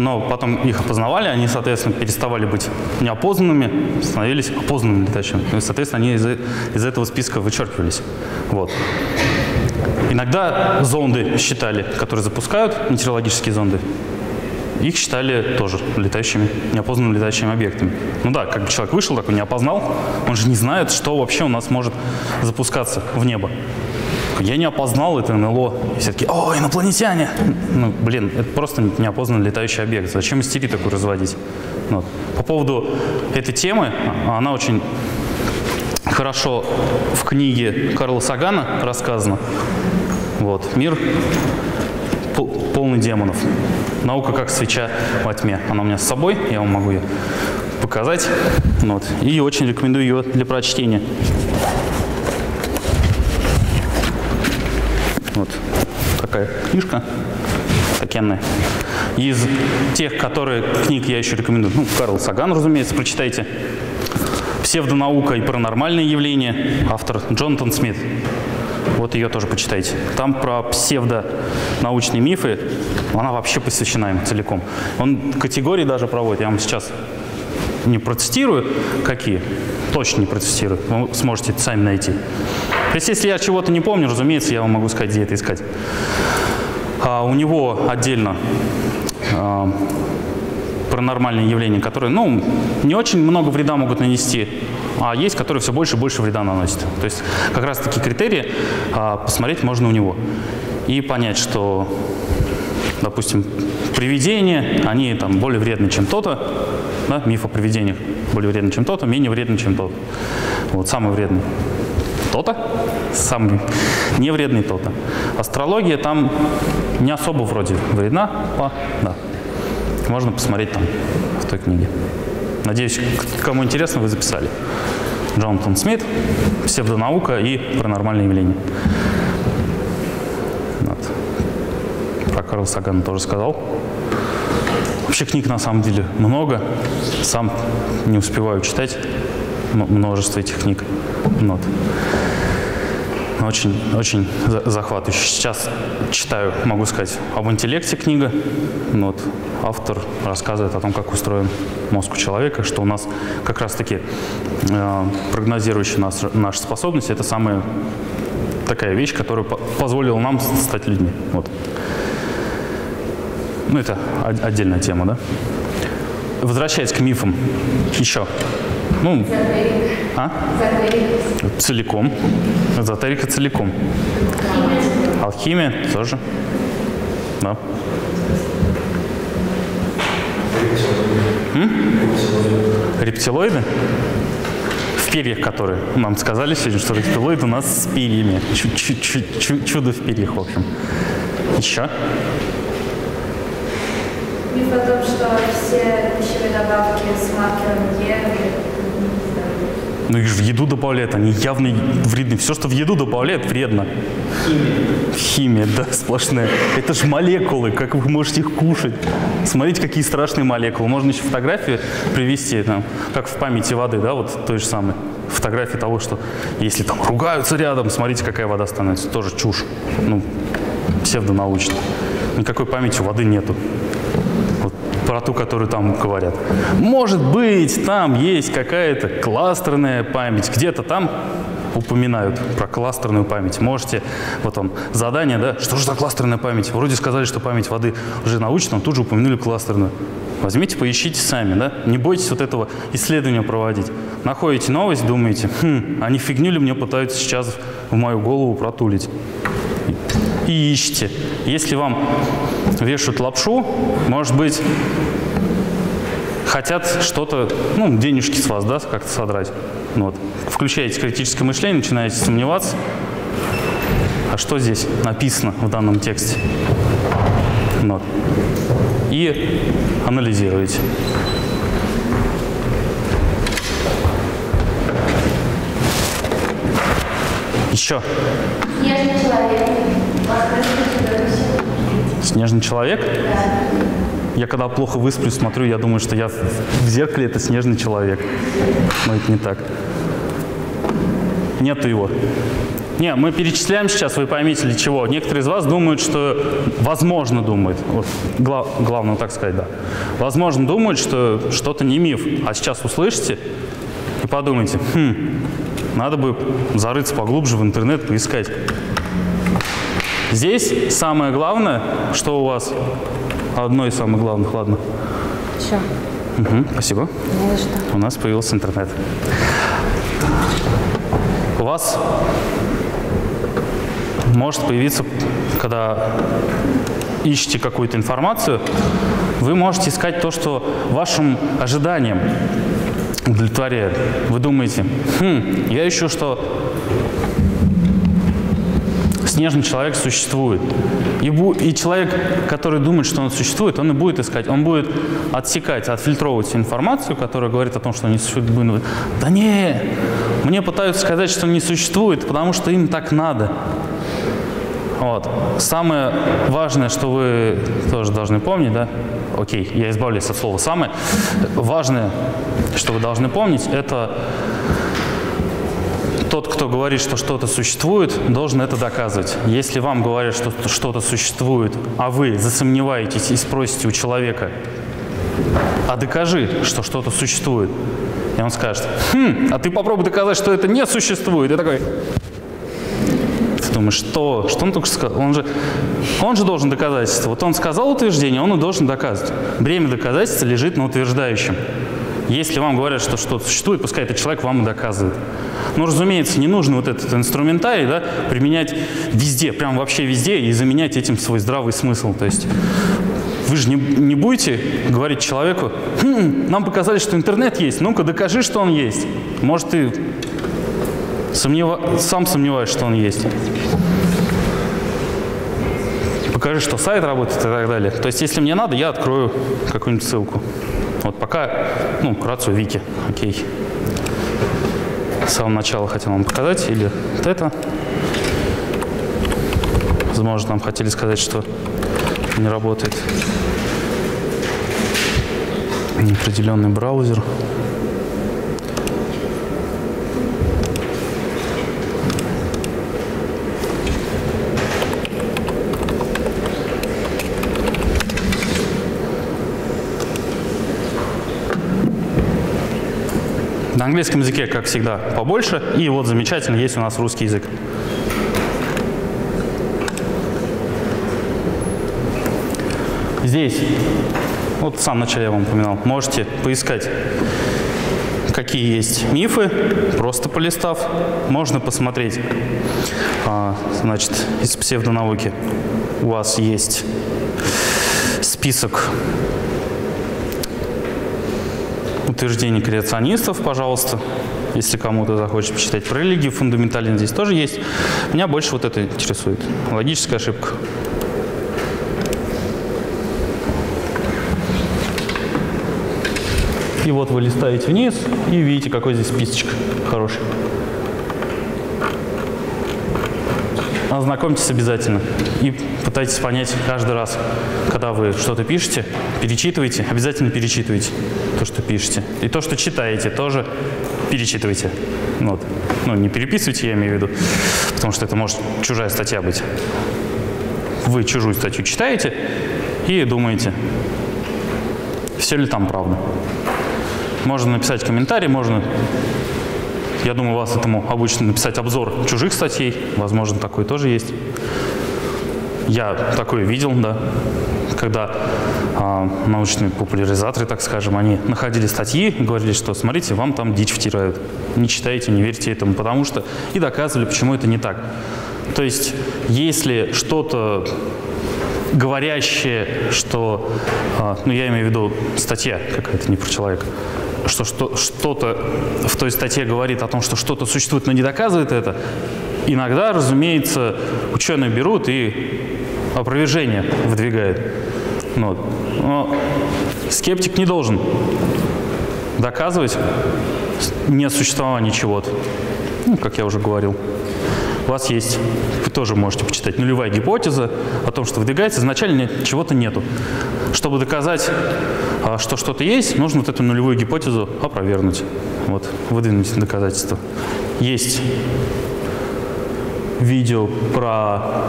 Speaker 1: Но потом их опознавали, они, соответственно, переставали быть неопознанными, становились опознанными летающими. И, соответственно, они из, из этого списка вычеркивались. Вот. Иногда зонды считали, которые запускают, метеорологические зонды, их считали тоже летающими, неопознанными летающими объектами. Ну да, как бы человек вышел, такой не опознал, он же не знает, что вообще у нас может запускаться в небо. Я не опознал это НЛО. И все таки о, инопланетяне! Ну, блин, это просто неопознанный летающий объект. Зачем истерию такую разводить? Ну, вот. По поводу этой темы, а- она очень хорошо в книге Карла Сагана рассказана. Вот. Мир пол- полный демонов. Наука как свеча во тьме. Она у меня с собой, я вам могу ее показать. Вот. И очень рекомендую ее для прочтения. Вот такая книжка такенная. Из тех, которые книг я еще рекомендую, ну, Карл Саган, разумеется, прочитайте. «Псевдонаука и паранормальные явления», автор Джонатан Смит. Вот ее тоже почитайте. Там про псевдонаучные мифы, она вообще посвящена им целиком. Он категории даже проводит, я вам сейчас не процитирую, какие, точно не процитирую, вы сможете это сами найти. То есть, если я чего-то не помню, разумеется, я вам могу сказать, где это искать. А у него отдельно а, паранормальные явления, которые, ну, не очень много вреда могут нанести, а есть, которые все больше и больше вреда наносят. То есть, как раз таки критерии а, посмотреть можно у него и понять, что, допустим, привидения, они там более вредны, чем то-то, да, миф о привидениях более вредный, чем то-то, менее вредный, чем тот. Вот самый вредный то-то, самый невредный то-то. Астрология там не особо вроде вредна, а, да. Можно посмотреть там в той книге. Надеюсь, кому интересно, вы записали. Джонатан Смит, псевдонаука и паранормальные явления. Вот. Про Карла Сагана тоже сказал. Вообще книг на самом деле много. Сам не успеваю читать множество этих книг. Вот. Очень, очень за- захватывающе. Сейчас читаю, могу сказать, об интеллекте книга. Вот. Автор рассказывает о том, как устроен мозг у человека, что у нас как раз-таки э, прогнозирующая нас, наши способности – это самая такая вещь, которая по- позволила нам стать людьми. Вот. Ну, это отдельная тема, да? Возвращаясь к мифам. Еще. Ну, а? Целиком. Эзотерика целиком. Алхимия тоже. Да. Рептилоиды? В перьях которые. Нам сказали сегодня, что рептилоид у нас с перьями. Чу- чу- чу- чу- чудо в перьях, в общем. Еще?
Speaker 3: Миф о том, что все пищевые добавки с маркером Е,
Speaker 1: Ну их же в еду добавляют, они явно вредны. Все, что в еду добавляют, вредно. Химия. Химия, да, сплошная. Это же молекулы, как вы можете их кушать? Смотрите, какие страшные молекулы. Можно еще фотографию привести, там, как в памяти воды, да, вот той же самой. Фотографии того, что если там ругаются рядом, смотрите, какая вода становится. Тоже чушь. Ну, псевдонаучно. Никакой памяти у воды нету. Про ту, которую там говорят. Может быть, там есть какая-то кластерная память, где-то там упоминают про кластерную память. Можете, вот он, задание, да, что же за кластерная память? Вроде сказали, что память воды уже научна, тут же упомянули кластерную. Возьмите, поищите сами, да, не бойтесь вот этого исследования проводить. Находите новость, думаете, хм, они фигню ли мне пытаются сейчас в мою голову протулить? И ищите. Если вам вешают лапшу, может быть, хотят что-то, ну, денежки с вас, да, как-то содрать. Ну Вот. Включаете критическое мышление, начинаете сомневаться. А что здесь написано в данном тексте? Ну Вот. И анализируете. Еще.
Speaker 6: Снежный человек.
Speaker 1: Снежный человек? Я когда плохо высплюсь, смотрю, я думаю, что я в зеркале это снежный человек. Но это не так. Нету его. Не, мы перечисляем сейчас, вы поймите для чего. Некоторые из вас думают, что, возможно, думают, вот, гла- главное так сказать, да. Возможно, думают, что что-то не миф. А сейчас услышите и подумайте, хм, надо бы зарыться поглубже в интернет, поискать. Здесь самое главное, что у вас одно из самых главных, ладно.
Speaker 9: Все,
Speaker 1: Мгм, спасибо.
Speaker 9: не за что.
Speaker 1: У нас появился интернет. У вас может появиться, когда ищете какую-то информацию, вы можете искать то, что вашим ожиданиям удовлетворяет. Вы думаете, хм, я ищу, что снежный человек существует. И, и человек, который думает, что он существует, он и будет искать, он будет отсекать, отфильтровывать всю информацию, которая говорит о том, что он не существует. Да не, мне пытаются сказать, что он не существует, потому что им так надо. Вот. Самое важное, что вы тоже должны помнить, да, окей, я избавлюсь от слова «самое», важное, что вы должны помнить, это тот, кто говорит, что что-то существует, должен это доказывать. Если вам говорят, что что-то существует, а вы засомневаетесь и спросите у человека, а докажи, что что-то существует, и он скажет, хм, а ты попробуй доказать, что это не существует. И такой, ты думаешь, что? Что он только сказал? Он же, он же должен доказательство. Вот он сказал утверждение, он и должен доказывать. Бремя доказательства лежит на утверждающем. Если вам говорят, что что-то существует, пускай этот человек вам и доказывает. Но, разумеется, не нужно вот этот инструментарий да, применять везде, прям вообще везде, и заменять этим свой здравый смысл. То есть вы же не, не будете говорить человеку, «Хм, нам показали, что интернет есть, ну-ка докажи, что он есть. Может, ты сомнева- сам сомневаешься, что он есть. Покажи, что сайт работает и так далее. То есть, если мне надо, я открою какую-нибудь ссылку. Вот пока, ну, рацию Вики, окей. С самого начала хотел вам показать, или вот это. Возможно, нам хотели сказать, что не работает определенный браузер. На английском языке, как всегда, побольше. И вот замечательно, есть у нас русский язык. Здесь, вот в самом начале я вам упоминал, можете поискать, какие есть мифы, просто полистав. Можно посмотреть, а, значит, из псевдонауки у вас есть список утверждений креационистов, пожалуйста, если кому-то захочется почитать. Про религию фундаментально здесь тоже есть. Меня больше вот это интересует. Логическая ошибка. И вот вы листаете вниз и видите, какой здесь списочек хороший. Ознакомьтесь обязательно и пытайтесь понять каждый раз, когда вы что-то пишете, перечитывайте, обязательно перечитывайте то, что пишете. И то, что читаете, тоже перечитывайте. Вот. Ну, не переписывайте, я имею в виду, потому что это может чужая статья быть. Вы чужую статью читаете и думаете, все ли там правда. Можно написать комментарий, можно, я думаю, вас этому обычно написать обзор чужих статей, возможно, такой тоже есть. Я такое видел, да, когда а, научные популяризаторы, так скажем, они находили статьи и говорили, что смотрите, вам там дичь втирают. Не читайте, не верьте этому, потому что... И доказывали, почему это не так. То есть, если что-то говорящее, что, а, ну я имею в виду статья какая-то, не про человека, что, что что-то в той статье говорит о том, что что-то существует, но не доказывает это, иногда, разумеется, ученые берут и опровержение выдвигают. Ну, вот. Но скептик не должен доказывать несуществование чего-то, ну, как я уже говорил. У вас есть, вы тоже можете почитать, нулевая гипотеза о том, что выдвигается, изначально чего-то нету. Чтобы доказать, а, что что-то есть, нужно вот эту нулевую гипотезу опровергнуть, вот, выдвинуть доказательства. Есть видео про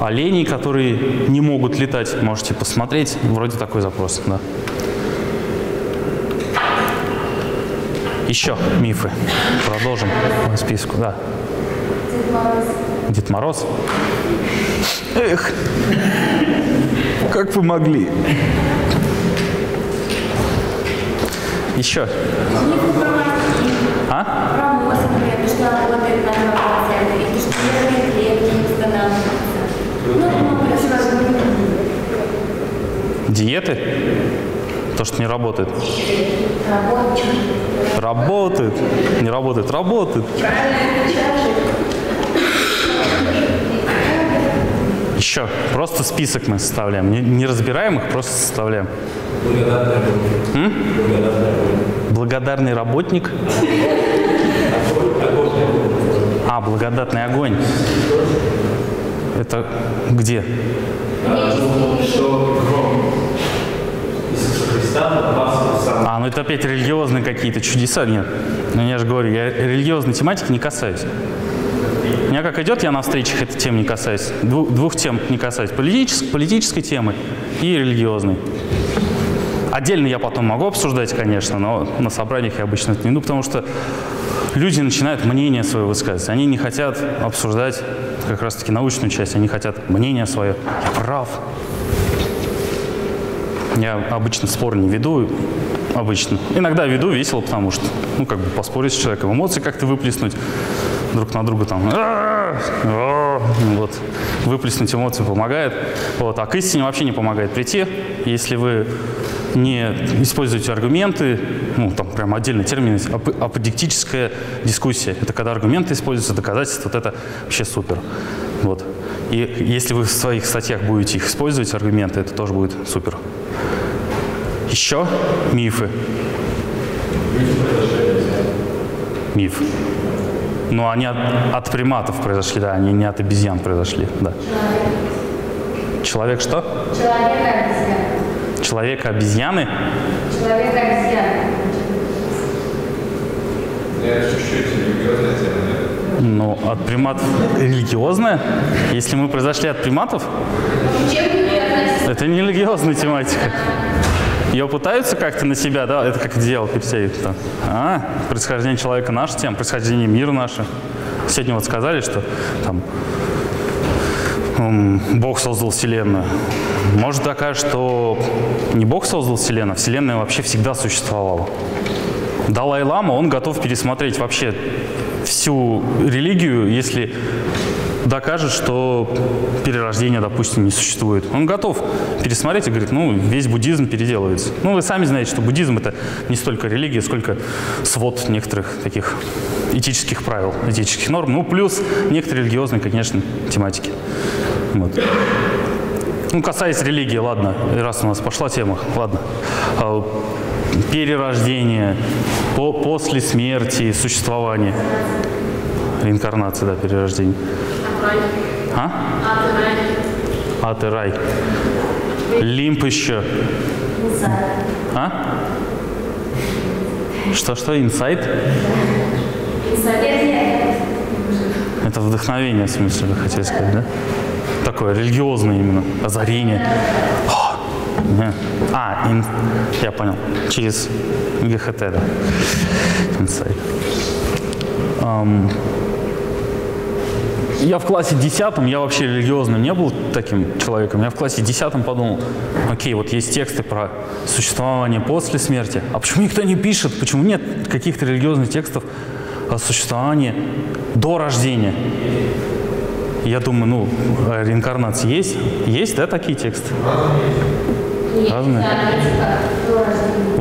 Speaker 1: оленей, которые не могут летать. Можете посмотреть. Вроде такой запрос, да. Еще мифы. Продолжим по списку, да.
Speaker 6: Дед Мороз.
Speaker 1: Дед Мороз. Эх, как вы могли? Еще. А?
Speaker 6: Про мозг, например, что работает на 2%, или что нервные клетки не восстанавливаются. Много рассказывают.
Speaker 1: Диеты? То, что не работает. Работает. Не работает. Работает. Еще. Просто список мы составляем. Не, не разбираем их, просто составляем.
Speaker 8: Благодатный работник.
Speaker 1: М? Благодарный работник. А, благодатный огонь. Это где?
Speaker 8: Что гром
Speaker 1: А, ну это опять религиозные какие-то чудеса. Нет. Ну я же говорю, я религиозной тематики не касаюсь. У меня как идет, я на встречах этой темы не касаюсь. Двух, двух тем не касаюсь. Политической, политической темы и религиозной. Отдельно я потом могу обсуждать, конечно, но на собраниях я обычно это не иду, потому что люди начинают мнение свое высказывать. Они не хотят обсуждать как раз-таки научную часть, они хотят мнение свое. Я прав. Я обычно спор не веду, обычно. Иногда веду весело, потому что, ну, как бы поспорить с человеком, эмоции как-то выплеснуть друг на друга там. Вот. Выплеснуть эмоции помогает. Вот. А к истине вообще не помогает прийти, если вы не используете аргументы, ну, там прям отдельный термин, ап- аподектическая дискуссия. Это когда аргументы используются, доказательства, вот это вообще супер. Вот. И если вы в своих статьях будете их использовать, аргументы, это тоже будет супер. Еще мифы. Миф. Но они от, от приматов произошли, да, они не от обезьян произошли, да. Человек что?
Speaker 6: Человека-обезьяна.
Speaker 1: Человека-обезьяны?
Speaker 6: Человека-обезьяна.
Speaker 1: Ну, от приматов религиозная? Если мы произошли от приматов,
Speaker 6: относитесь?
Speaker 1: это не религиозная тематика. Ее пытаются как-то на себя, да, это как перетягивает. да. А, происхождение человека наша тема, происхождение мира наше. Сегодня вот сказали, что там Бог создал Вселенную. Может докажет, что не Бог создал Вселенную, а Вселенная вообще всегда существовала. Далай-лама, он готов пересмотреть вообще всю религию, если докажет, что перерождения, допустим, не существует. Он готов пересмотреть и говорит, ну, весь буддизм переделывается. Ну, вы сами знаете, что буддизм – это не столько религия, сколько свод некоторых таких этических правил, этических норм, ну, плюс некоторые религиозные, конечно, тематики. Вот. Ну, касаясь религии, ладно, раз у нас пошла тема, ладно. А, Перерождение, по, после смерти, существование. Реинкарнация, да, перерождение. А? Ад и рай. Лимп еще. А? Что-что? Инсайт? Это вдохновение, в смысле, вы хотели сказать, да? Такое религиозное именно, озарение. О. А, ин- я понял. Через ГХТ, да. Инсайт. Ам, я в классе десятом, я вообще религиозным не был таким человеком. Я в классе десятом подумал, окей, вот есть тексты про существование после смерти. А почему никто не пишет? Почему нет каких-то религиозных текстов о существовании до рождения? Я думаю, ну, о реинкарнации есть? Есть, да, такие тексты? Разные?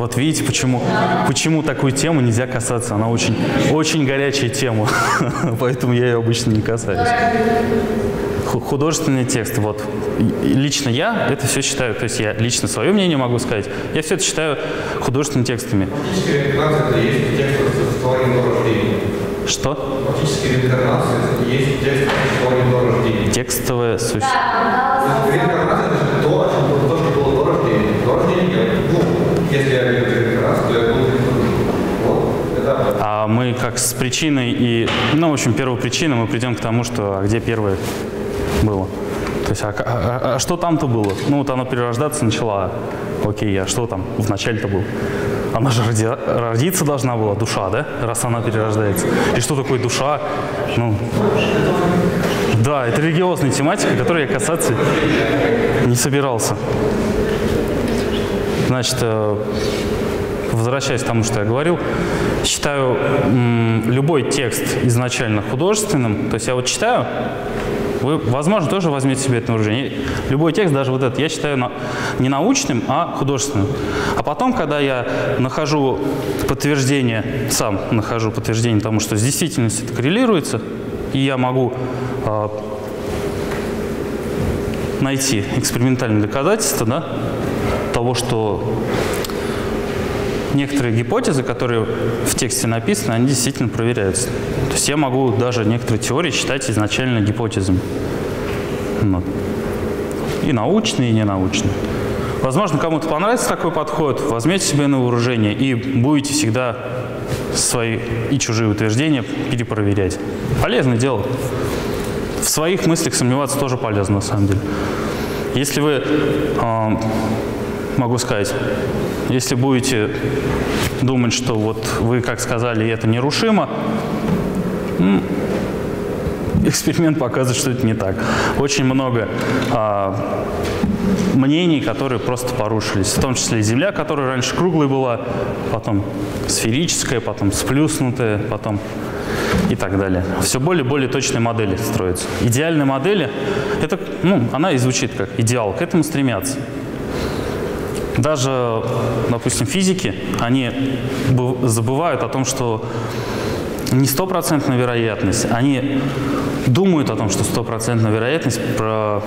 Speaker 1: Вот видите, почему, почему такую тему нельзя касаться. Она очень, очень горячая тема, поэтому я ее обычно не касаюсь. Ху- Художественные тексты, вот. И- Лично я это все считаю, то есть я лично свое мнение могу сказать, я все это считаю художественными текстами. Что?
Speaker 5: Фактически реинкарнация это есть текст до рождения.
Speaker 1: Текстовое существо.
Speaker 5: Есть реинкарнация это то, что было до рождения. До рождения, я, ну, если я говорю про реинкарнацию, то я был Вот, это
Speaker 1: А мы как с причиной и, ну, в общем, первой причиной мы придем к тому, что а где первое было. То есть, а, а- а что там-то было? Ну, вот она перерождаться начала, окей, а что там в начале-то было? Она же роди- родиться должна была, душа, да, раз она перерождается. И что такое душа? Ну, да, это религиозная тематика, которой я касаться не собирался. Значит, э, возвращаясь к тому, что я говорил, считаю любой текст изначально художественным. То есть я вот читаю, вы, возможно, тоже возьмете себе это на вооружение. Любой текст, даже вот этот, я считаю не научным, а художественным. А потом, когда я нахожу подтверждение, сам нахожу подтверждение тому, что с действительностью это коррелируется, и я могу а, найти экспериментальные доказательства да, того, что некоторые гипотезы, которые в тексте написаны, они действительно проверяются. То есть я могу даже некоторые теории считать изначально гипотезами. Вот. И научные, и ненаучные. Возможно, кому-то понравится такой подход, возьмете себе на вооружение и будете всегда свои и чужие утверждения перепроверять. Полезное дело. В своих мыслях сомневаться тоже полезно, на самом деле. Если вы, э, могу сказать, если будете думать, что вот вы, как сказали, это нерушимо, эксперимент показывает, что это не так. Очень много а, мнений, которые просто порушились. В том числе Земля, которая раньше круглой была, потом сферическая, потом сплюснутая, потом и так далее. Все более и более точные модели строятся. Идеальные модели, это, ну, она и звучит как идеал, к этому стремятся. Даже, допустим, физики, они быв- забывают о том, что не стопроцентная вероятность, они думают о том, что стопроцентная вероятность про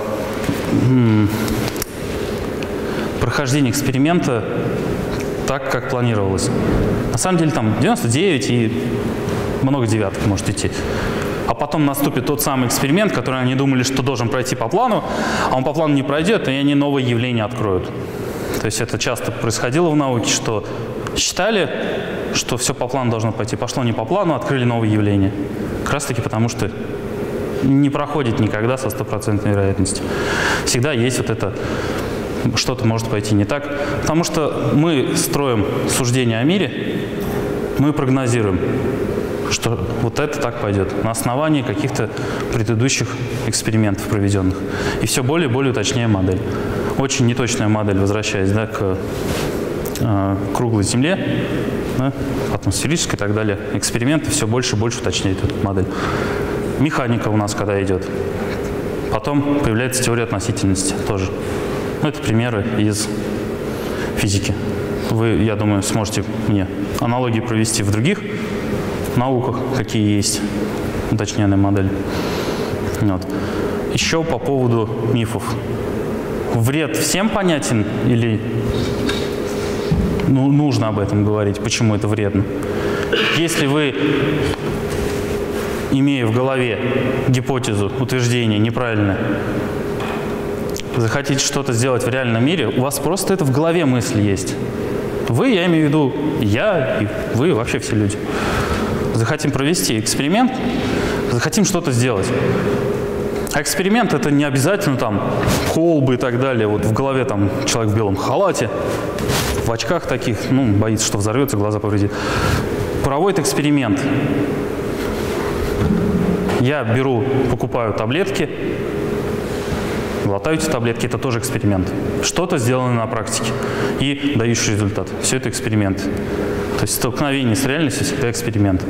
Speaker 1: прохождение эксперимента так, как планировалось. На самом деле там 99 и много девяток может идти. А потом наступит тот самый эксперимент, который они думали, что должен пройти по плану, а он по плану не пройдет, и они новые явления откроют. То есть это часто происходило в науке, что считали, что все по плану должно пойти. Пошло не по плану, открыли новые явления. Как раз таки потому, что не проходит никогда со стопроцентной вероятностью. Всегда есть вот это, что-то может пойти не так. Потому что мы строим суждение о мире, мы прогнозируем. что вот это так пойдет на основании каких-то предыдущих экспериментов проведенных. И все более и более уточняем модель. Очень неточная модель, возвращаясь да, к э, круглой Земле, да, атмосферической и так далее. Эксперименты все больше и больше уточняют эту модель. Механика у нас когда идет. Потом появляется теория относительности тоже. Ну, это примеры из физики. Вы, я думаю, сможете мне аналогии провести в других науках, какие есть уточненные модели. Вот. Еще по поводу мифов. Вред всем понятен или ну, нужно об этом говорить, почему это вредно? Если вы, имея в голове гипотезу, утверждение неправильное, захотите что-то сделать в реальном мире, у вас просто это в голове мысль есть. Вы, я имею в виду, я и вы, вообще все люди. Захотим провести эксперимент, захотим что-то сделать. А эксперимент это не обязательно там колбы и так далее. Вот в голове там человек в белом халате, в очках таких, ну, боится, что взорвется, глаза повредит. Проводит эксперимент. Я беру, покупаю таблетки, глотаю эти таблетки, это тоже эксперимент. Что-то сделано на практике и дающий результат. Все это эксперимент. То есть столкновение с реальностью всегда эксперимент.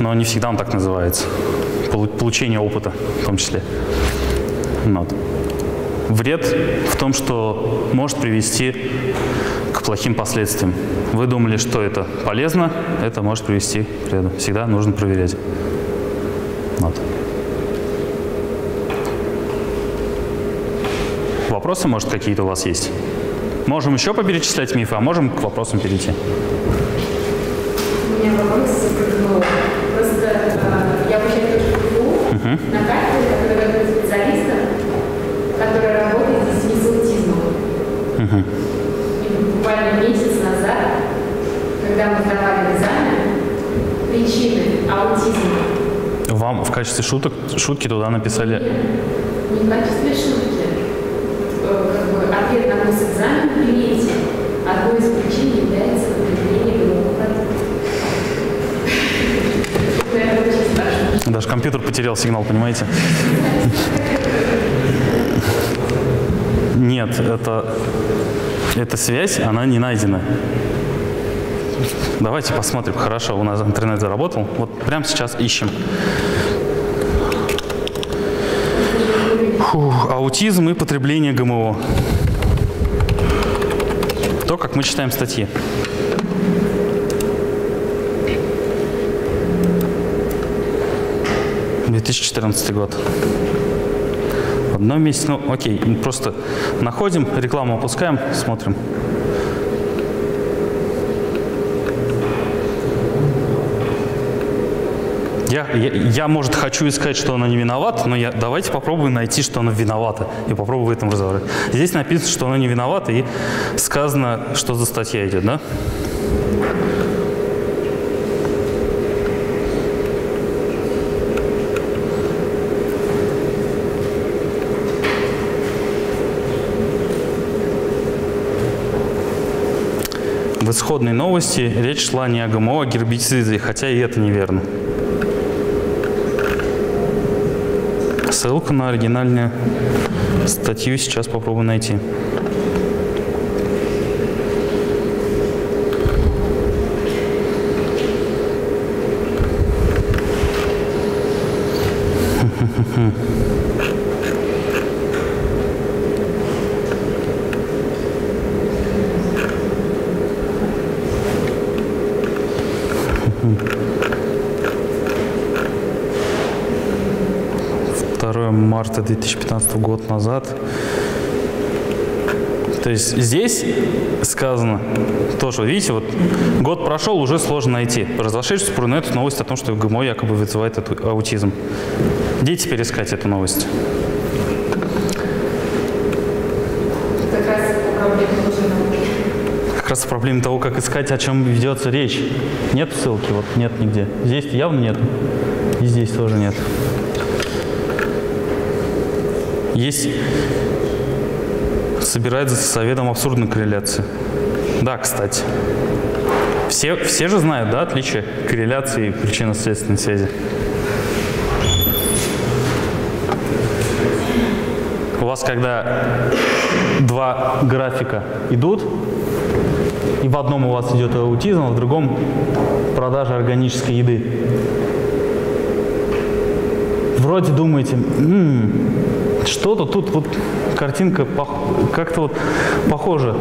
Speaker 1: Но не всегда он так называется. Получение опыта в том числе. Вот. Вред в том, что может привести к плохим последствиям. Вы думали, что это полезно, это может привести к вреду. Всегда нужно проверять. Вот. Вопросы, может, какие-то у вас есть? Можем еще поперечислять мифы, а можем к вопросам перейти.
Speaker 3: У меня вопрос ну, Просто э, я обучаю тоже в КФУ на кафедре, которая готовит специалистов, которая работает с детьми с аутизмом. И буквально месяц назад, когда мы сдавали экзамен, причины аутизма
Speaker 1: Вам в качестве шуток, шутки туда написали...
Speaker 3: не в качестве шутки. Э, Как бы ответ на госэкзамен примите. Одной из причин является употребление грубых продуктов. Наверное, очень страшно.
Speaker 1: Даже компьютер потерял сигнал, понимаете? Нет, это, эта связь, она не найдена. Давайте посмотрим. Хорошо, у нас интернет заработал. Вот прямо сейчас ищем. Фух, аутизм и потребление ГМО. То, как мы читаем статьи. — 2014 год. В одном месте, ну окей, просто находим, рекламу опускаем, смотрим. Я, я, я, может, хочу искать, что она не виновата, но я, давайте попробуем найти, что она виновата, и попробуем в этом разобраться. Здесь написано, что она не виновата, и сказано, что за статья идет, да? Исходной новости речь шла не о ГМО, а гербициде, хотя и это неверно. Ссылку на оригинальную статью сейчас попробую найти. Второе марта 2015 год назад. То есть здесь сказано тоже, видите, вот год прошел, уже сложно найти. Разошедшись по интернету новость о том, что ГМО якобы вызывает эту- аутизм. Где теперь искать эту новость?
Speaker 3: Как раз.
Speaker 1: Как раз проблема того, как искать, о чем ведется речь. Нет ссылки, вот нет нигде. Здесь явно нет. И здесь тоже нет. Есть собирается советом абсурдной корреляции. Да, кстати. Все, все же знают, да, отличие корреляции и причинно-следственной связи. У вас когда два графика идут, и в одном у вас идет аутизм, а в другом продажа органической еды. Вроде думаете, «М, что-то тут вот картинка как-то вот похожа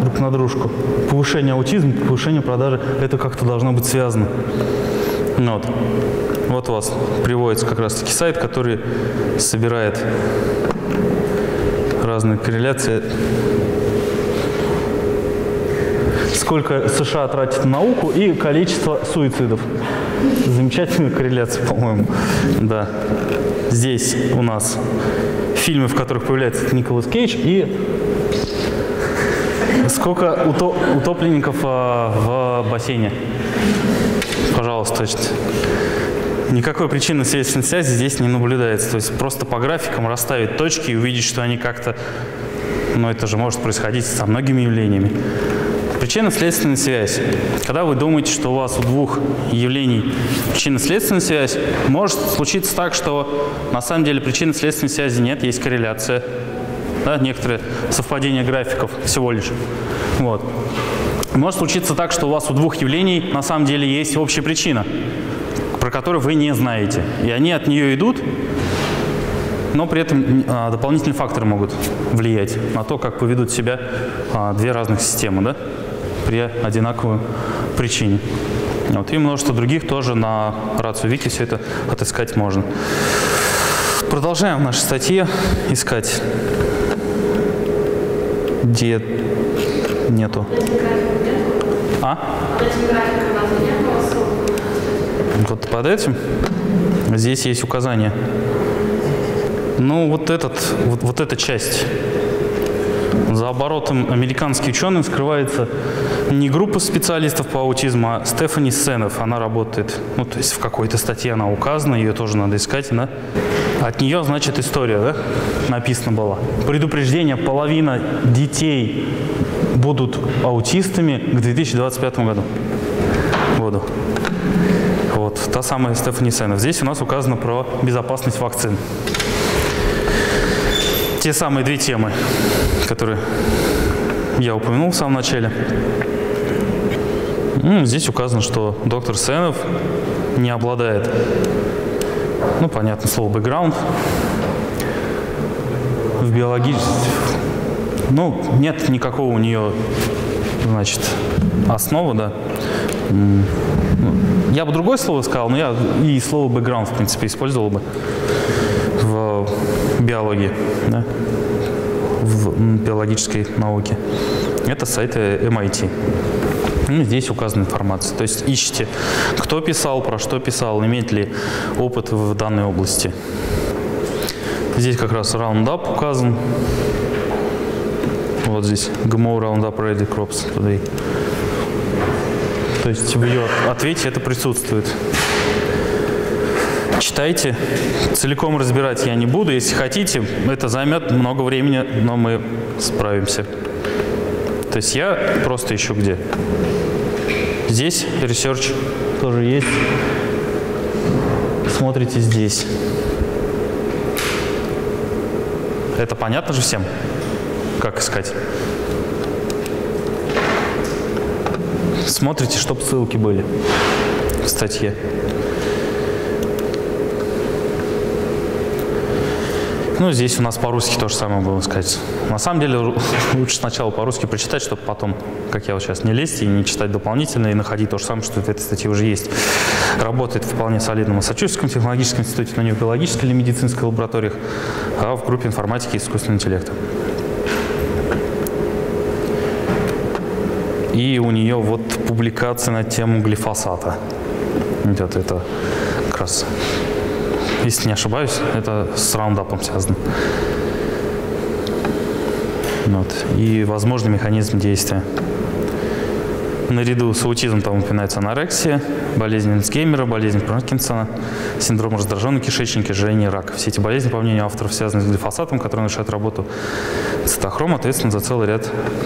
Speaker 1: друг на дружку. Повышение аутизма, повышение продажи, это как-то должно быть связано. Ну Вот. Вот у вас приводится как раз таки сайт, который собирает разные корреляции. Сколько США тратит на науку и количество суицидов. Замечательная корреляция, по-моему. Да. Здесь у нас фильмы, в которых появляется Николас Кейдж, и сколько уто- утопленников а, в бассейне. Пожалуйста, точно. Никакой причинно-следственной связи здесь не наблюдается. То есть просто по графикам расставить точки и увидеть, что они как-то... Но это же может происходить со многими явлениями. Причинно-следственная связь. Когда вы думаете, что у вас у двух явлений причинно-следственная связь, может случиться так, что на самом деле причинно-следственной связи нет, есть корреляция. Да, некоторые совпадения графиков всего лишь. Вот. Может случиться так, что у вас у двух явлений на самом деле есть общая причина, про которую вы не знаете. И они от нее идут, но при этом а, дополнительные факторы могут влиять на то, как поведут себя а, две разных системы да, при одинаковой причине. Вот. И множество других тоже на рацию Вики все это отыскать можно. Продолжаем в нашей статье искать, где нету. А? Вот под этим здесь есть указание. Ну, вот, этот, вот, вот эта часть. За оборотом американский ученый скрывается не группа специалистов по аутизму, а Стефани Сенов. Она работает, ну, то есть в какой-то статье она указана, ее тоже надо искать, да? От нее, значит, история, да, написана была. Предупреждение, половина детей будут аутистами к 2025 году. году. Вот, та самая Стефани Сенов. Здесь у нас указано про безопасность вакцин. Те самые две темы, которые я упомянул в самом начале. Здесь указано, что доктор Сенов не обладает, ну, понятно, слово бэкграунд в биологическом. Ну, нет никакого у нее, значит, основы, да. Я бы другое слово сказал, но я и слово бэкграунд, в принципе, использовал бы в биологии, да, в биологической науке. Это сайты MIT. Здесь указана информация. То есть ищите, кто писал, про что писал, имеет ли опыт в данной области. Здесь как раз Roundup указан. Вот здесь GMO Roundup Ready Crops Today. То есть в ее ответе это присутствует. Читайте. Целиком разбирать я не буду. Если хотите, это займет много времени, но мы справимся. То есть я просто ищу где. Здесь research тоже есть. Смотрите здесь. Это понятно же всем, как искать. Смотрите, чтобы ссылки были в статье. Ну, здесь у нас по-русски то же самое было сказать. На самом деле лучше сначала по-русски прочитать, чтобы потом, как я вот сейчас, не лезть и не читать дополнительно и находить то же самое, что в этой статье уже есть. Работает вполне солидно в Массачусетском технологическом институте, но не в биологической или медицинской лабораториях, а в группе информатики и искусственного интеллекта. И у нее вот публикация на тему глифосата. Идет это как раз, если не ошибаюсь, это с раундапом связано. Вот. И возможный механизм действия. наряду с аутизмом там упоминается анорексия, болезнь Альцгеймера, болезнь Паркинсона, синдром раздраженного кишечника, жжение, рак. Все эти болезни, по мнению авторов, связаны с глифосатом, который нарушает работу цитохрома, ответственно за целый ряд.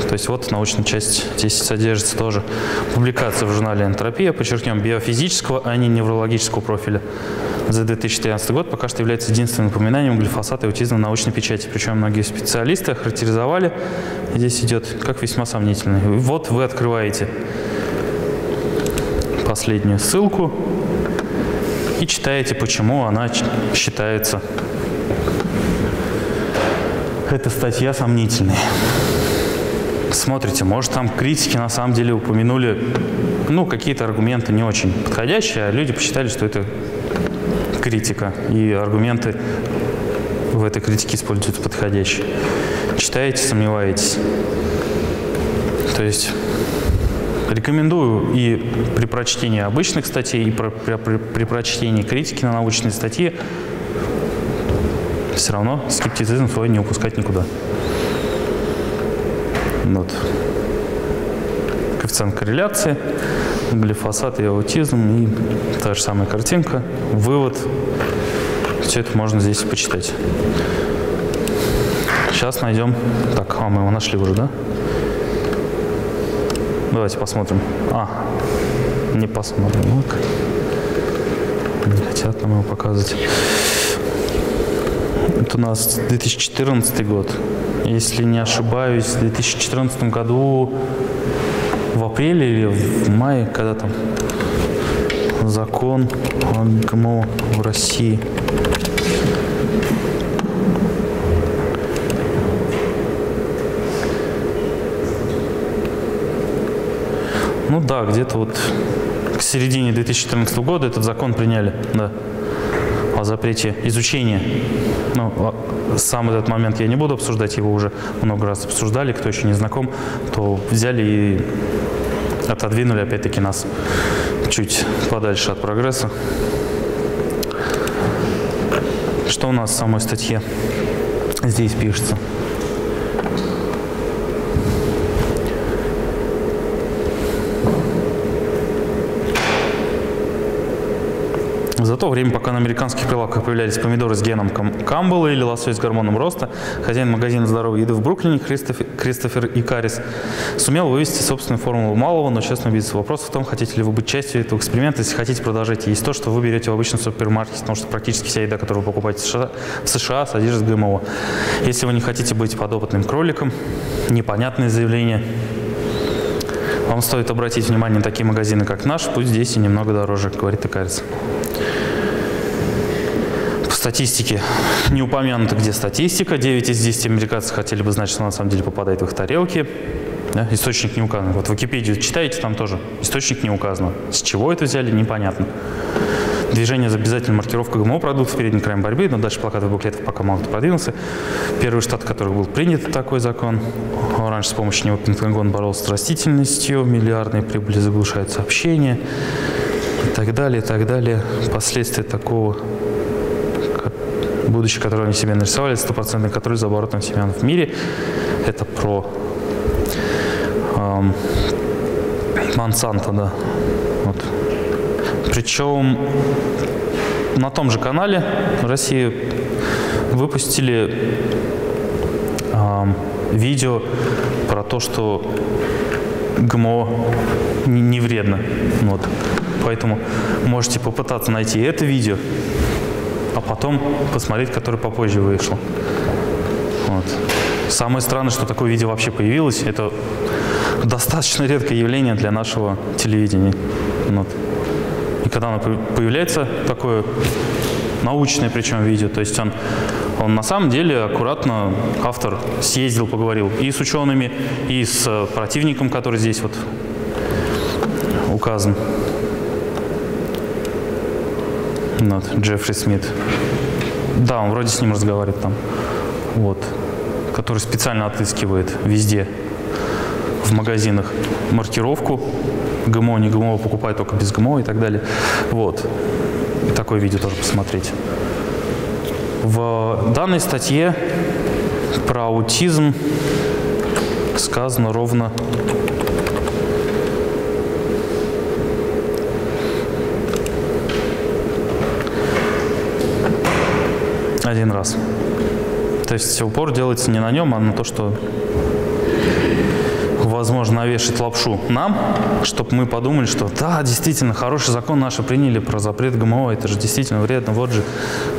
Speaker 1: То есть вот научная часть здесь содержится тоже. Публикация в журнале «Энтропия», подчеркнем, биофизического, а не неврологического профиля за 2013 год пока что является единственным упоминанием глифосата и аутизма в научной печати. Причем многие специалисты охарактеризовали, здесь идет, как весьма сомнительный. Вот вы открываете последнюю ссылку и читаете, почему она считается. Эта статья сомнительной. Смотрите, может там критики на самом деле упомянули, ну, какие-то аргументы не очень подходящие, а люди посчитали, что это критика, и аргументы в этой критике используются подходящие. Читаете, сомневаетесь. То есть рекомендую и при прочтении обычных статей, и при, при- при прочтении критики на научные статьи все равно скептицизм свой не упускать никуда. Вот. Коэффициент корреляции, глифосат и аутизм, и та же самая картинка, вывод. Все это можно здесь почитать. Сейчас найдем. Так, а мы его нашли уже, да? Давайте посмотрим. А, не посмотрим. Вот. Не хотят нам его показывать. Это у нас 2014 год. Если не ошибаюсь, в 2014 году в апреле или в мае, когда там закон о ГМО в России. Ну да, где-то вот к середине 2014 года этот закон приняли, да, о запрете изучения. Ну, а сам этот момент я не буду обсуждать, его уже много раз обсуждали, кто еще не знаком, то взяли и отодвинули опять-таки нас чуть подальше от прогресса. Что у нас в самой статье здесь пишется? За то время, пока на американских прилавках появлялись помидоры с геном кам- Камбала или лосось с гормоном роста, хозяин магазина здоровой еды в Бруклине Кристофер, Кристофер Икарис сумел вывести собственную формулу малого, но честно убедиться. Вопрос в том, хотите ли вы быть частью этого эксперимента. Если хотите, продолжайте есть то, что вы берете в обычном супермаркете, потому что практически вся еда, которую вы покупаете в США, в США содержит ГМО. Если вы не хотите быть подопытным кроликом, непонятное заявление, вам стоит обратить внимание на такие магазины, как наш, пусть здесь и немного дороже, говорит Икарис. Статистике не упомянуто, где статистика. 9 из 10 американцев хотели бы знать, что на самом деле попадает в их тарелки. Да? Источник не указан. Вот Википедию читаете, там тоже источник не указан. С чего это взяли, непонятно. Движение за обязательной маркировкой ГМО продуктов в переднем краем борьбы, но дальше плакатов буклетов пока мало кто продвинулся. Первый штат, в котором был принят такой закон. Раньше с помощью него Пентагон боролся с растительностью, миллиардные прибыли заглушают сообщения и так далее, и так далее. Последствия такого будущее, которое они себе нарисовали, стопроцентный контроль за оборотом семян в мире. Это про эм, Монсанто, да. Вот. Причем на том же канале России выпустили эм, видео про то, что ГМО не, вредно. Вот. Поэтому можете попытаться найти это видео, потом посмотреть, которое попозже вышло. Вот. Самое странное, что такое видео вообще появилось, это достаточно редкое явление для нашего телевидения. Вот. И когда оно по- появляется, такое научное причем видео, то есть он, он на самом деле аккуратно, автор съездил, поговорил и с учеными, и с э, противником, который здесь вот указан. Вот, Джеффри Смит. Да, он вроде с ним разговаривает там. Вот. Который специально отыскивает везде в магазинах маркировку. ГМО, не ГМО, покупай только без ГМО и так далее. Вот. Такое видео тоже посмотреть. В данной статье про аутизм сказано ровно один раз. То есть упор делается не на нем, а на то, что возможно навешать лапшу нам, чтобы мы подумали, что да, действительно, хороший закон наши приняли про запрет ГМО, это же действительно вредно. Вот же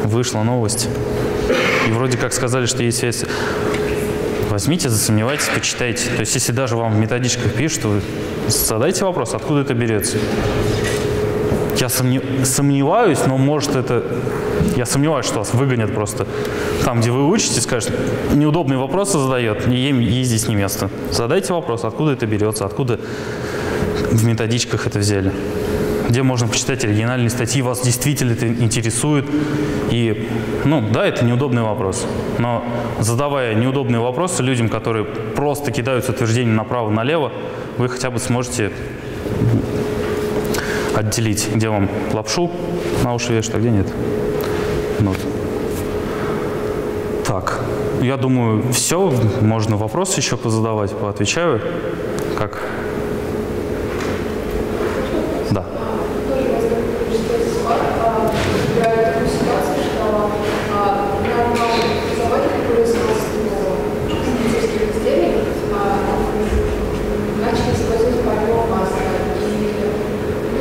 Speaker 1: вышла новость. И вроде как сказали, что есть связь. Возьмите, засомневайтесь, почитайте. То есть если даже вам в методичках пишут, вы задайте вопрос, откуда это берется. Я сомне- сомневаюсь, но может это... Я сомневаюсь, что вас выгонят просто там, где вы учитесь, скажут, неудобные вопросы задает, им ей здесь не место. Задайте вопрос, откуда это берется, откуда в методичках это взяли. Где можно почитать оригинальные статьи, вас действительно это интересует. И, ну, да, это неудобный вопрос. Но задавая неудобные вопросы людям, которые просто кидаются утверждения направо-налево, вы хотя бы сможете отделить, где вам лапшу на уши вешать, а где нет. Вот. Так, я думаю, все. Можно вопросы еще позадавать, поотвечаю. Как? Да.
Speaker 3: Тоже возможно, что ситуация играет такую ситуацию, что а, на одном заводе, который производство кондитерских изделий, а, начали использовать пальмовое масло. И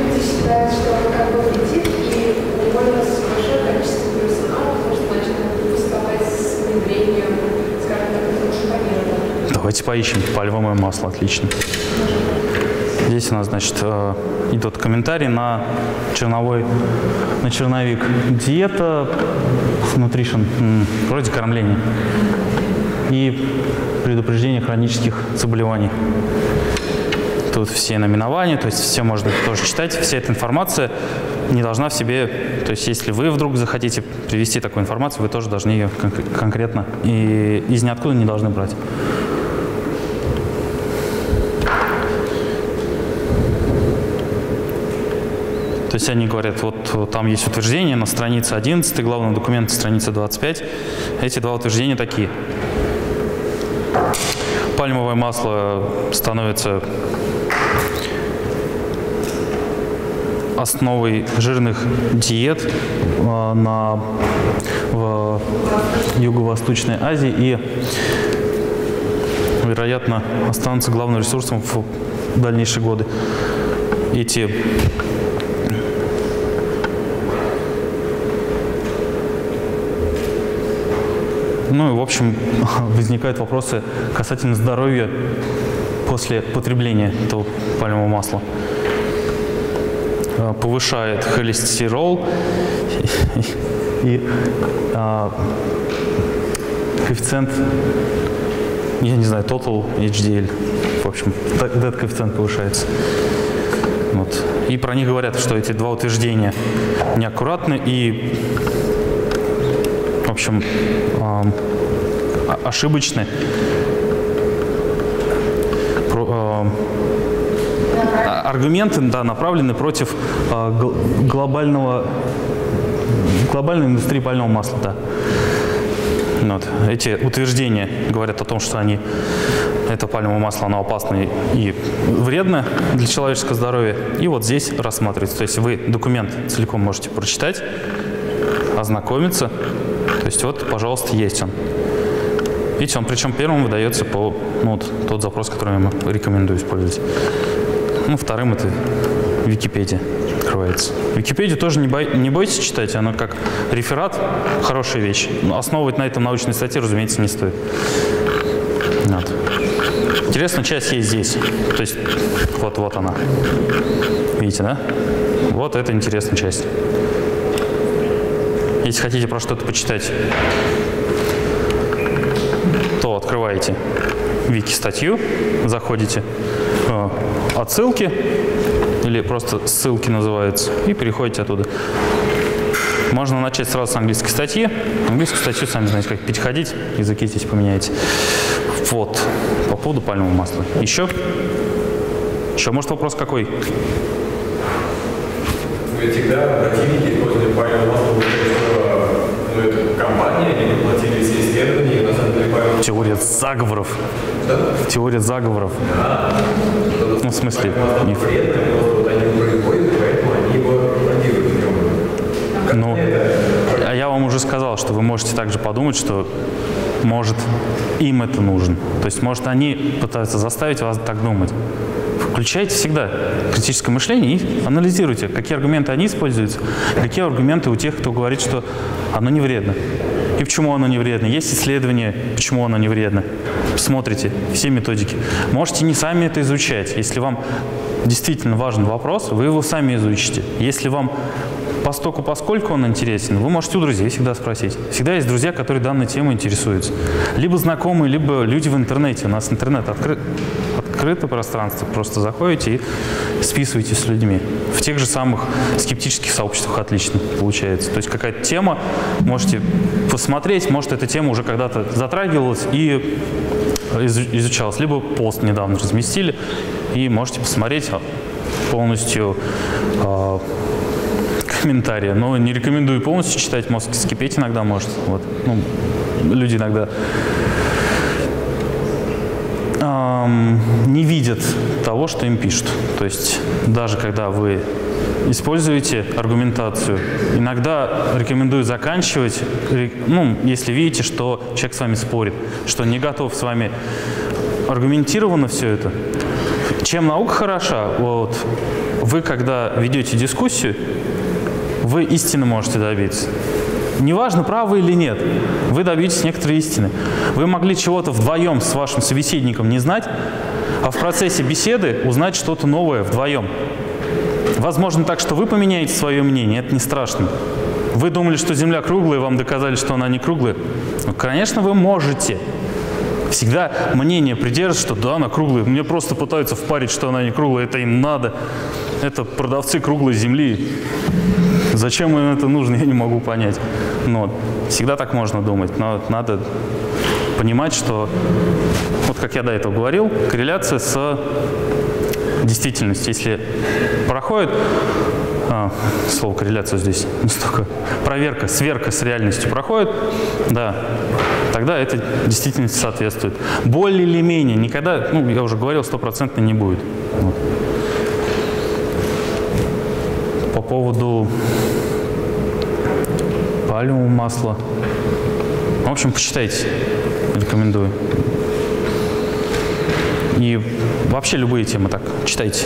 Speaker 3: люди считают, что оно как бы вредит, и уволилось большое количество персонала, потому что начали выставать с внедрением, скажем так, этого шпагета.
Speaker 1: Давайте поищем. Пальмовое масло, отлично. Здесь у нас, значит, э, идут комментарии на черновой, на черновик. Диета, nutrition, вроде кормления. И предупреждение хронических заболеваний. Тут все наименования, то есть все можно тоже читать. Вся эта информация не должна в себе, то есть если вы вдруг захотите привести такую информацию, вы тоже должны ее кон- конкретно и из ниоткуда не должны брать. То есть они говорят, вот там есть утверждение на странице 11, главного документа страница 25. Эти два утверждения такие. Пальмовое масло становится основой жирных диет э, на, в Юго-Восточной Азии и, вероятно, останутся главным ресурсом в дальнейшие годы. Эти Ну и, в общем, возникают вопросы касательно здоровья после потребления этого пальмового масла. Э, Повышает холестерол и, а, коэффициент, я не знаю, total HDL. В общем, этот коэффициент повышается. Вот. И про них говорят, что эти два утверждения неаккуратны и общем, ошибочны. А- аргументы да, направлены против а, гл- глобального глобальной индустрии пального масла. Да. Вот. Эти утверждения говорят о том, что они это пальмовое масло, оно опасно и вредно для человеческого здоровья. И вот здесь рассматривается. То есть вы документ целиком можете прочитать, ознакомиться. То есть вот, пожалуйста, есть он. Видите, он причем первым выдается по ну, вот, тот запрос, который я рекомендую использовать. Ну, вторым это Википедия открывается. Википедию тоже не, бой- не бойтесь читать, она как реферат, хорошая вещь. Но основывать на этом научные статьи, разумеется, не стоит. Вот. Интересная часть есть здесь. То есть вот, вот она. Видите, да? Вот это интересная часть. Если хотите про что-то почитать, то открываете вики-статью, заходите, э, отсылки, или просто ссылки называются, и переходите оттуда. Можно начать сразу с английской статьи. Английскую статью, сами знаете, как переходить, языки здесь поменяете. Вот, по поводу пальмового масла. Еще? Еще, может, вопрос какой?
Speaker 5: Вы всегда противники использования пальмового масла, компания, они платили все исследования, и на самом деле
Speaker 1: Теория заговоров. Теория заговоров. Ну, в смысле, миф. Ну, а я вам уже сказал, что вы можете также подумать, что может им это нужно. То есть, может, они пытаются заставить вас так думать. Включайте всегда критическое мышление и анализируйте, какие аргументы они используют, какие аргументы у тех, кто говорит, что оно не вредно. И почему оно не вредно? Есть исследования, почему оно не вредно. Смотрите все методики. Можете не сами это изучать. Если вам действительно важен вопрос, вы его сами изучите. Если вам постоку, поскольку он интересен, вы можете у друзей всегда спросить. Всегда есть друзья, которые данной темой интересуются. Либо знакомые, либо люди в интернете. У нас интернет открыт, открытое пространство. Просто заходите и списываетесь с людьми. В тех же самых скептических сообществах отлично получается. То есть какая-то тема, можете посмотреть, может эта тема уже когда-то затрагивалась и изу- изучалась. Либо пост недавно разместили, и можете посмотреть а, полностью а, комментарии. Но не рекомендую полностью читать, мозг скипеть иногда может. Вот. Ну, люди иногда ам, не видят того, что им пишут. То есть даже когда вы используете аргументацию, иногда рекомендую заканчивать, ну, если видите, что человек с вами спорит, что не готов с вами аргументированно все это. Чем наука хороша, вот, вы когда ведете дискуссию, вы истины можете добиться. Неважно, правы или нет, вы добьетесь некоторой истины. Вы могли чего-то вдвоем с вашим собеседником не знать, а в процессе беседы узнать что-то новое вдвоем. Возможно так, что вы поменяете свое мнение, это не страшно. Вы думали, что Земля круглая, вам доказали, что она не круглая. Ну, конечно, вы можете. Всегда мнение придерживается, что да, она круглая. Мне просто пытаются впарить, что она не круглая, это им надо. Это продавцы круглой земли. Зачем им это нужно, я не могу понять. Но всегда так можно думать, но надо понимать, что, вот как я до этого говорил, корреляция с действительностью. Если проходит, а, слово корреляция здесь не столько, проверка, сверка с реальностью проходит, да, тогда это действительности соответствует. Более или менее, никогда, ну, я уже говорил, стопроцентно не будет. Вот. По поводу пальмового масла. В общем, почитайте. Рекомендую. И вообще любые темы так читайте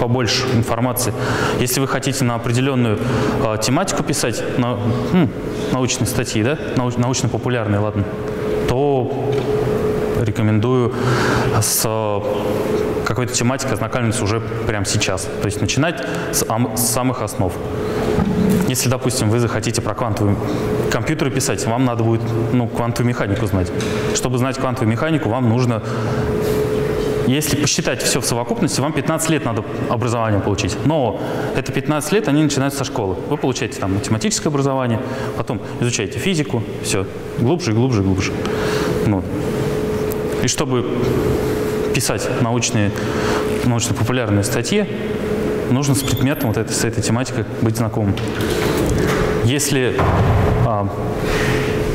Speaker 1: побольше информации. Если вы хотите на определенную э, тематику писать, на, м, научные статьи, да, науч- научно-популярные, ладно, то рекомендую с какой-то тематикой ознакомиться уже прямо сейчас. То есть начинать с, с самых основ. Если, допустим, вы захотите про квантовые компьютеры писать, вам надо будет ну, квантовую механику знать. Чтобы знать квантовую механику, вам нужно если посчитать все в совокупности, вам 15 лет надо образование получить. Но это 15 лет, они начинаются со школы. Вы получаете там математическое образование, потом изучаете физику, все, глубже, глубже, глубже. Ну. И чтобы писать научные, научно-популярные статьи, нужно с предметом, вот этой, с этой тематикой быть знакомым. Если, а,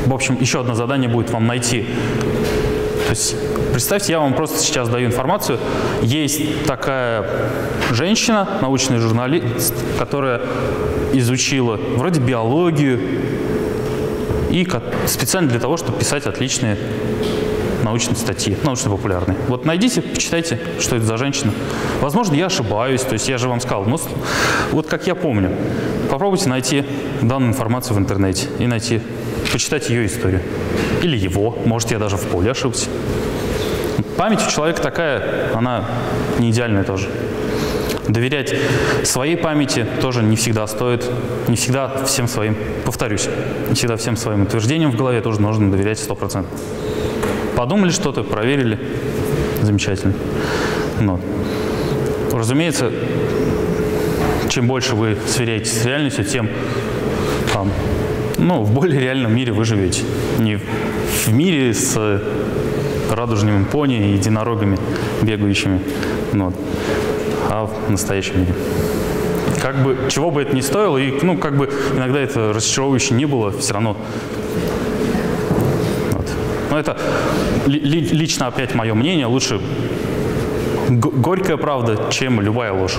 Speaker 1: в общем, еще одно задание будет вам найти то есть представьте, я вам просто сейчас даю информацию. Есть такая женщина, научный журналист, которая изучила вроде биологию и специально для того, чтобы писать отличные научные статьи, научно-популярные. Вот найдите, почитайте, что это за женщина. Возможно, я ошибаюсь, то есть я же вам сказал, но вот как я помню, попробуйте найти данную информацию в интернете и найти, почитать ее историю. Или его, может, я даже в поле ошибся. Память у человека такая, она не идеальная тоже. Доверять своей памяти тоже не всегда стоит, не всегда всем своим, повторюсь, не всегда всем своим утверждениям в голове тоже нужно доверять 100%. Подумали что-то, проверили, замечательно. Ну, разумеется, чем больше вы сверяетесь с реальностью, тем там, ну, в более реальном мире вы живете. Не в мире с радужными пони и единорогами бегающими, ну, а в настоящем мире. Как бы, чего бы это ни стоило, и, ну, как бы иногда это разочаровывающе не было, все равно вот. Но это лично опять мое мнение. Лучше горькая правда, чем любая ложь.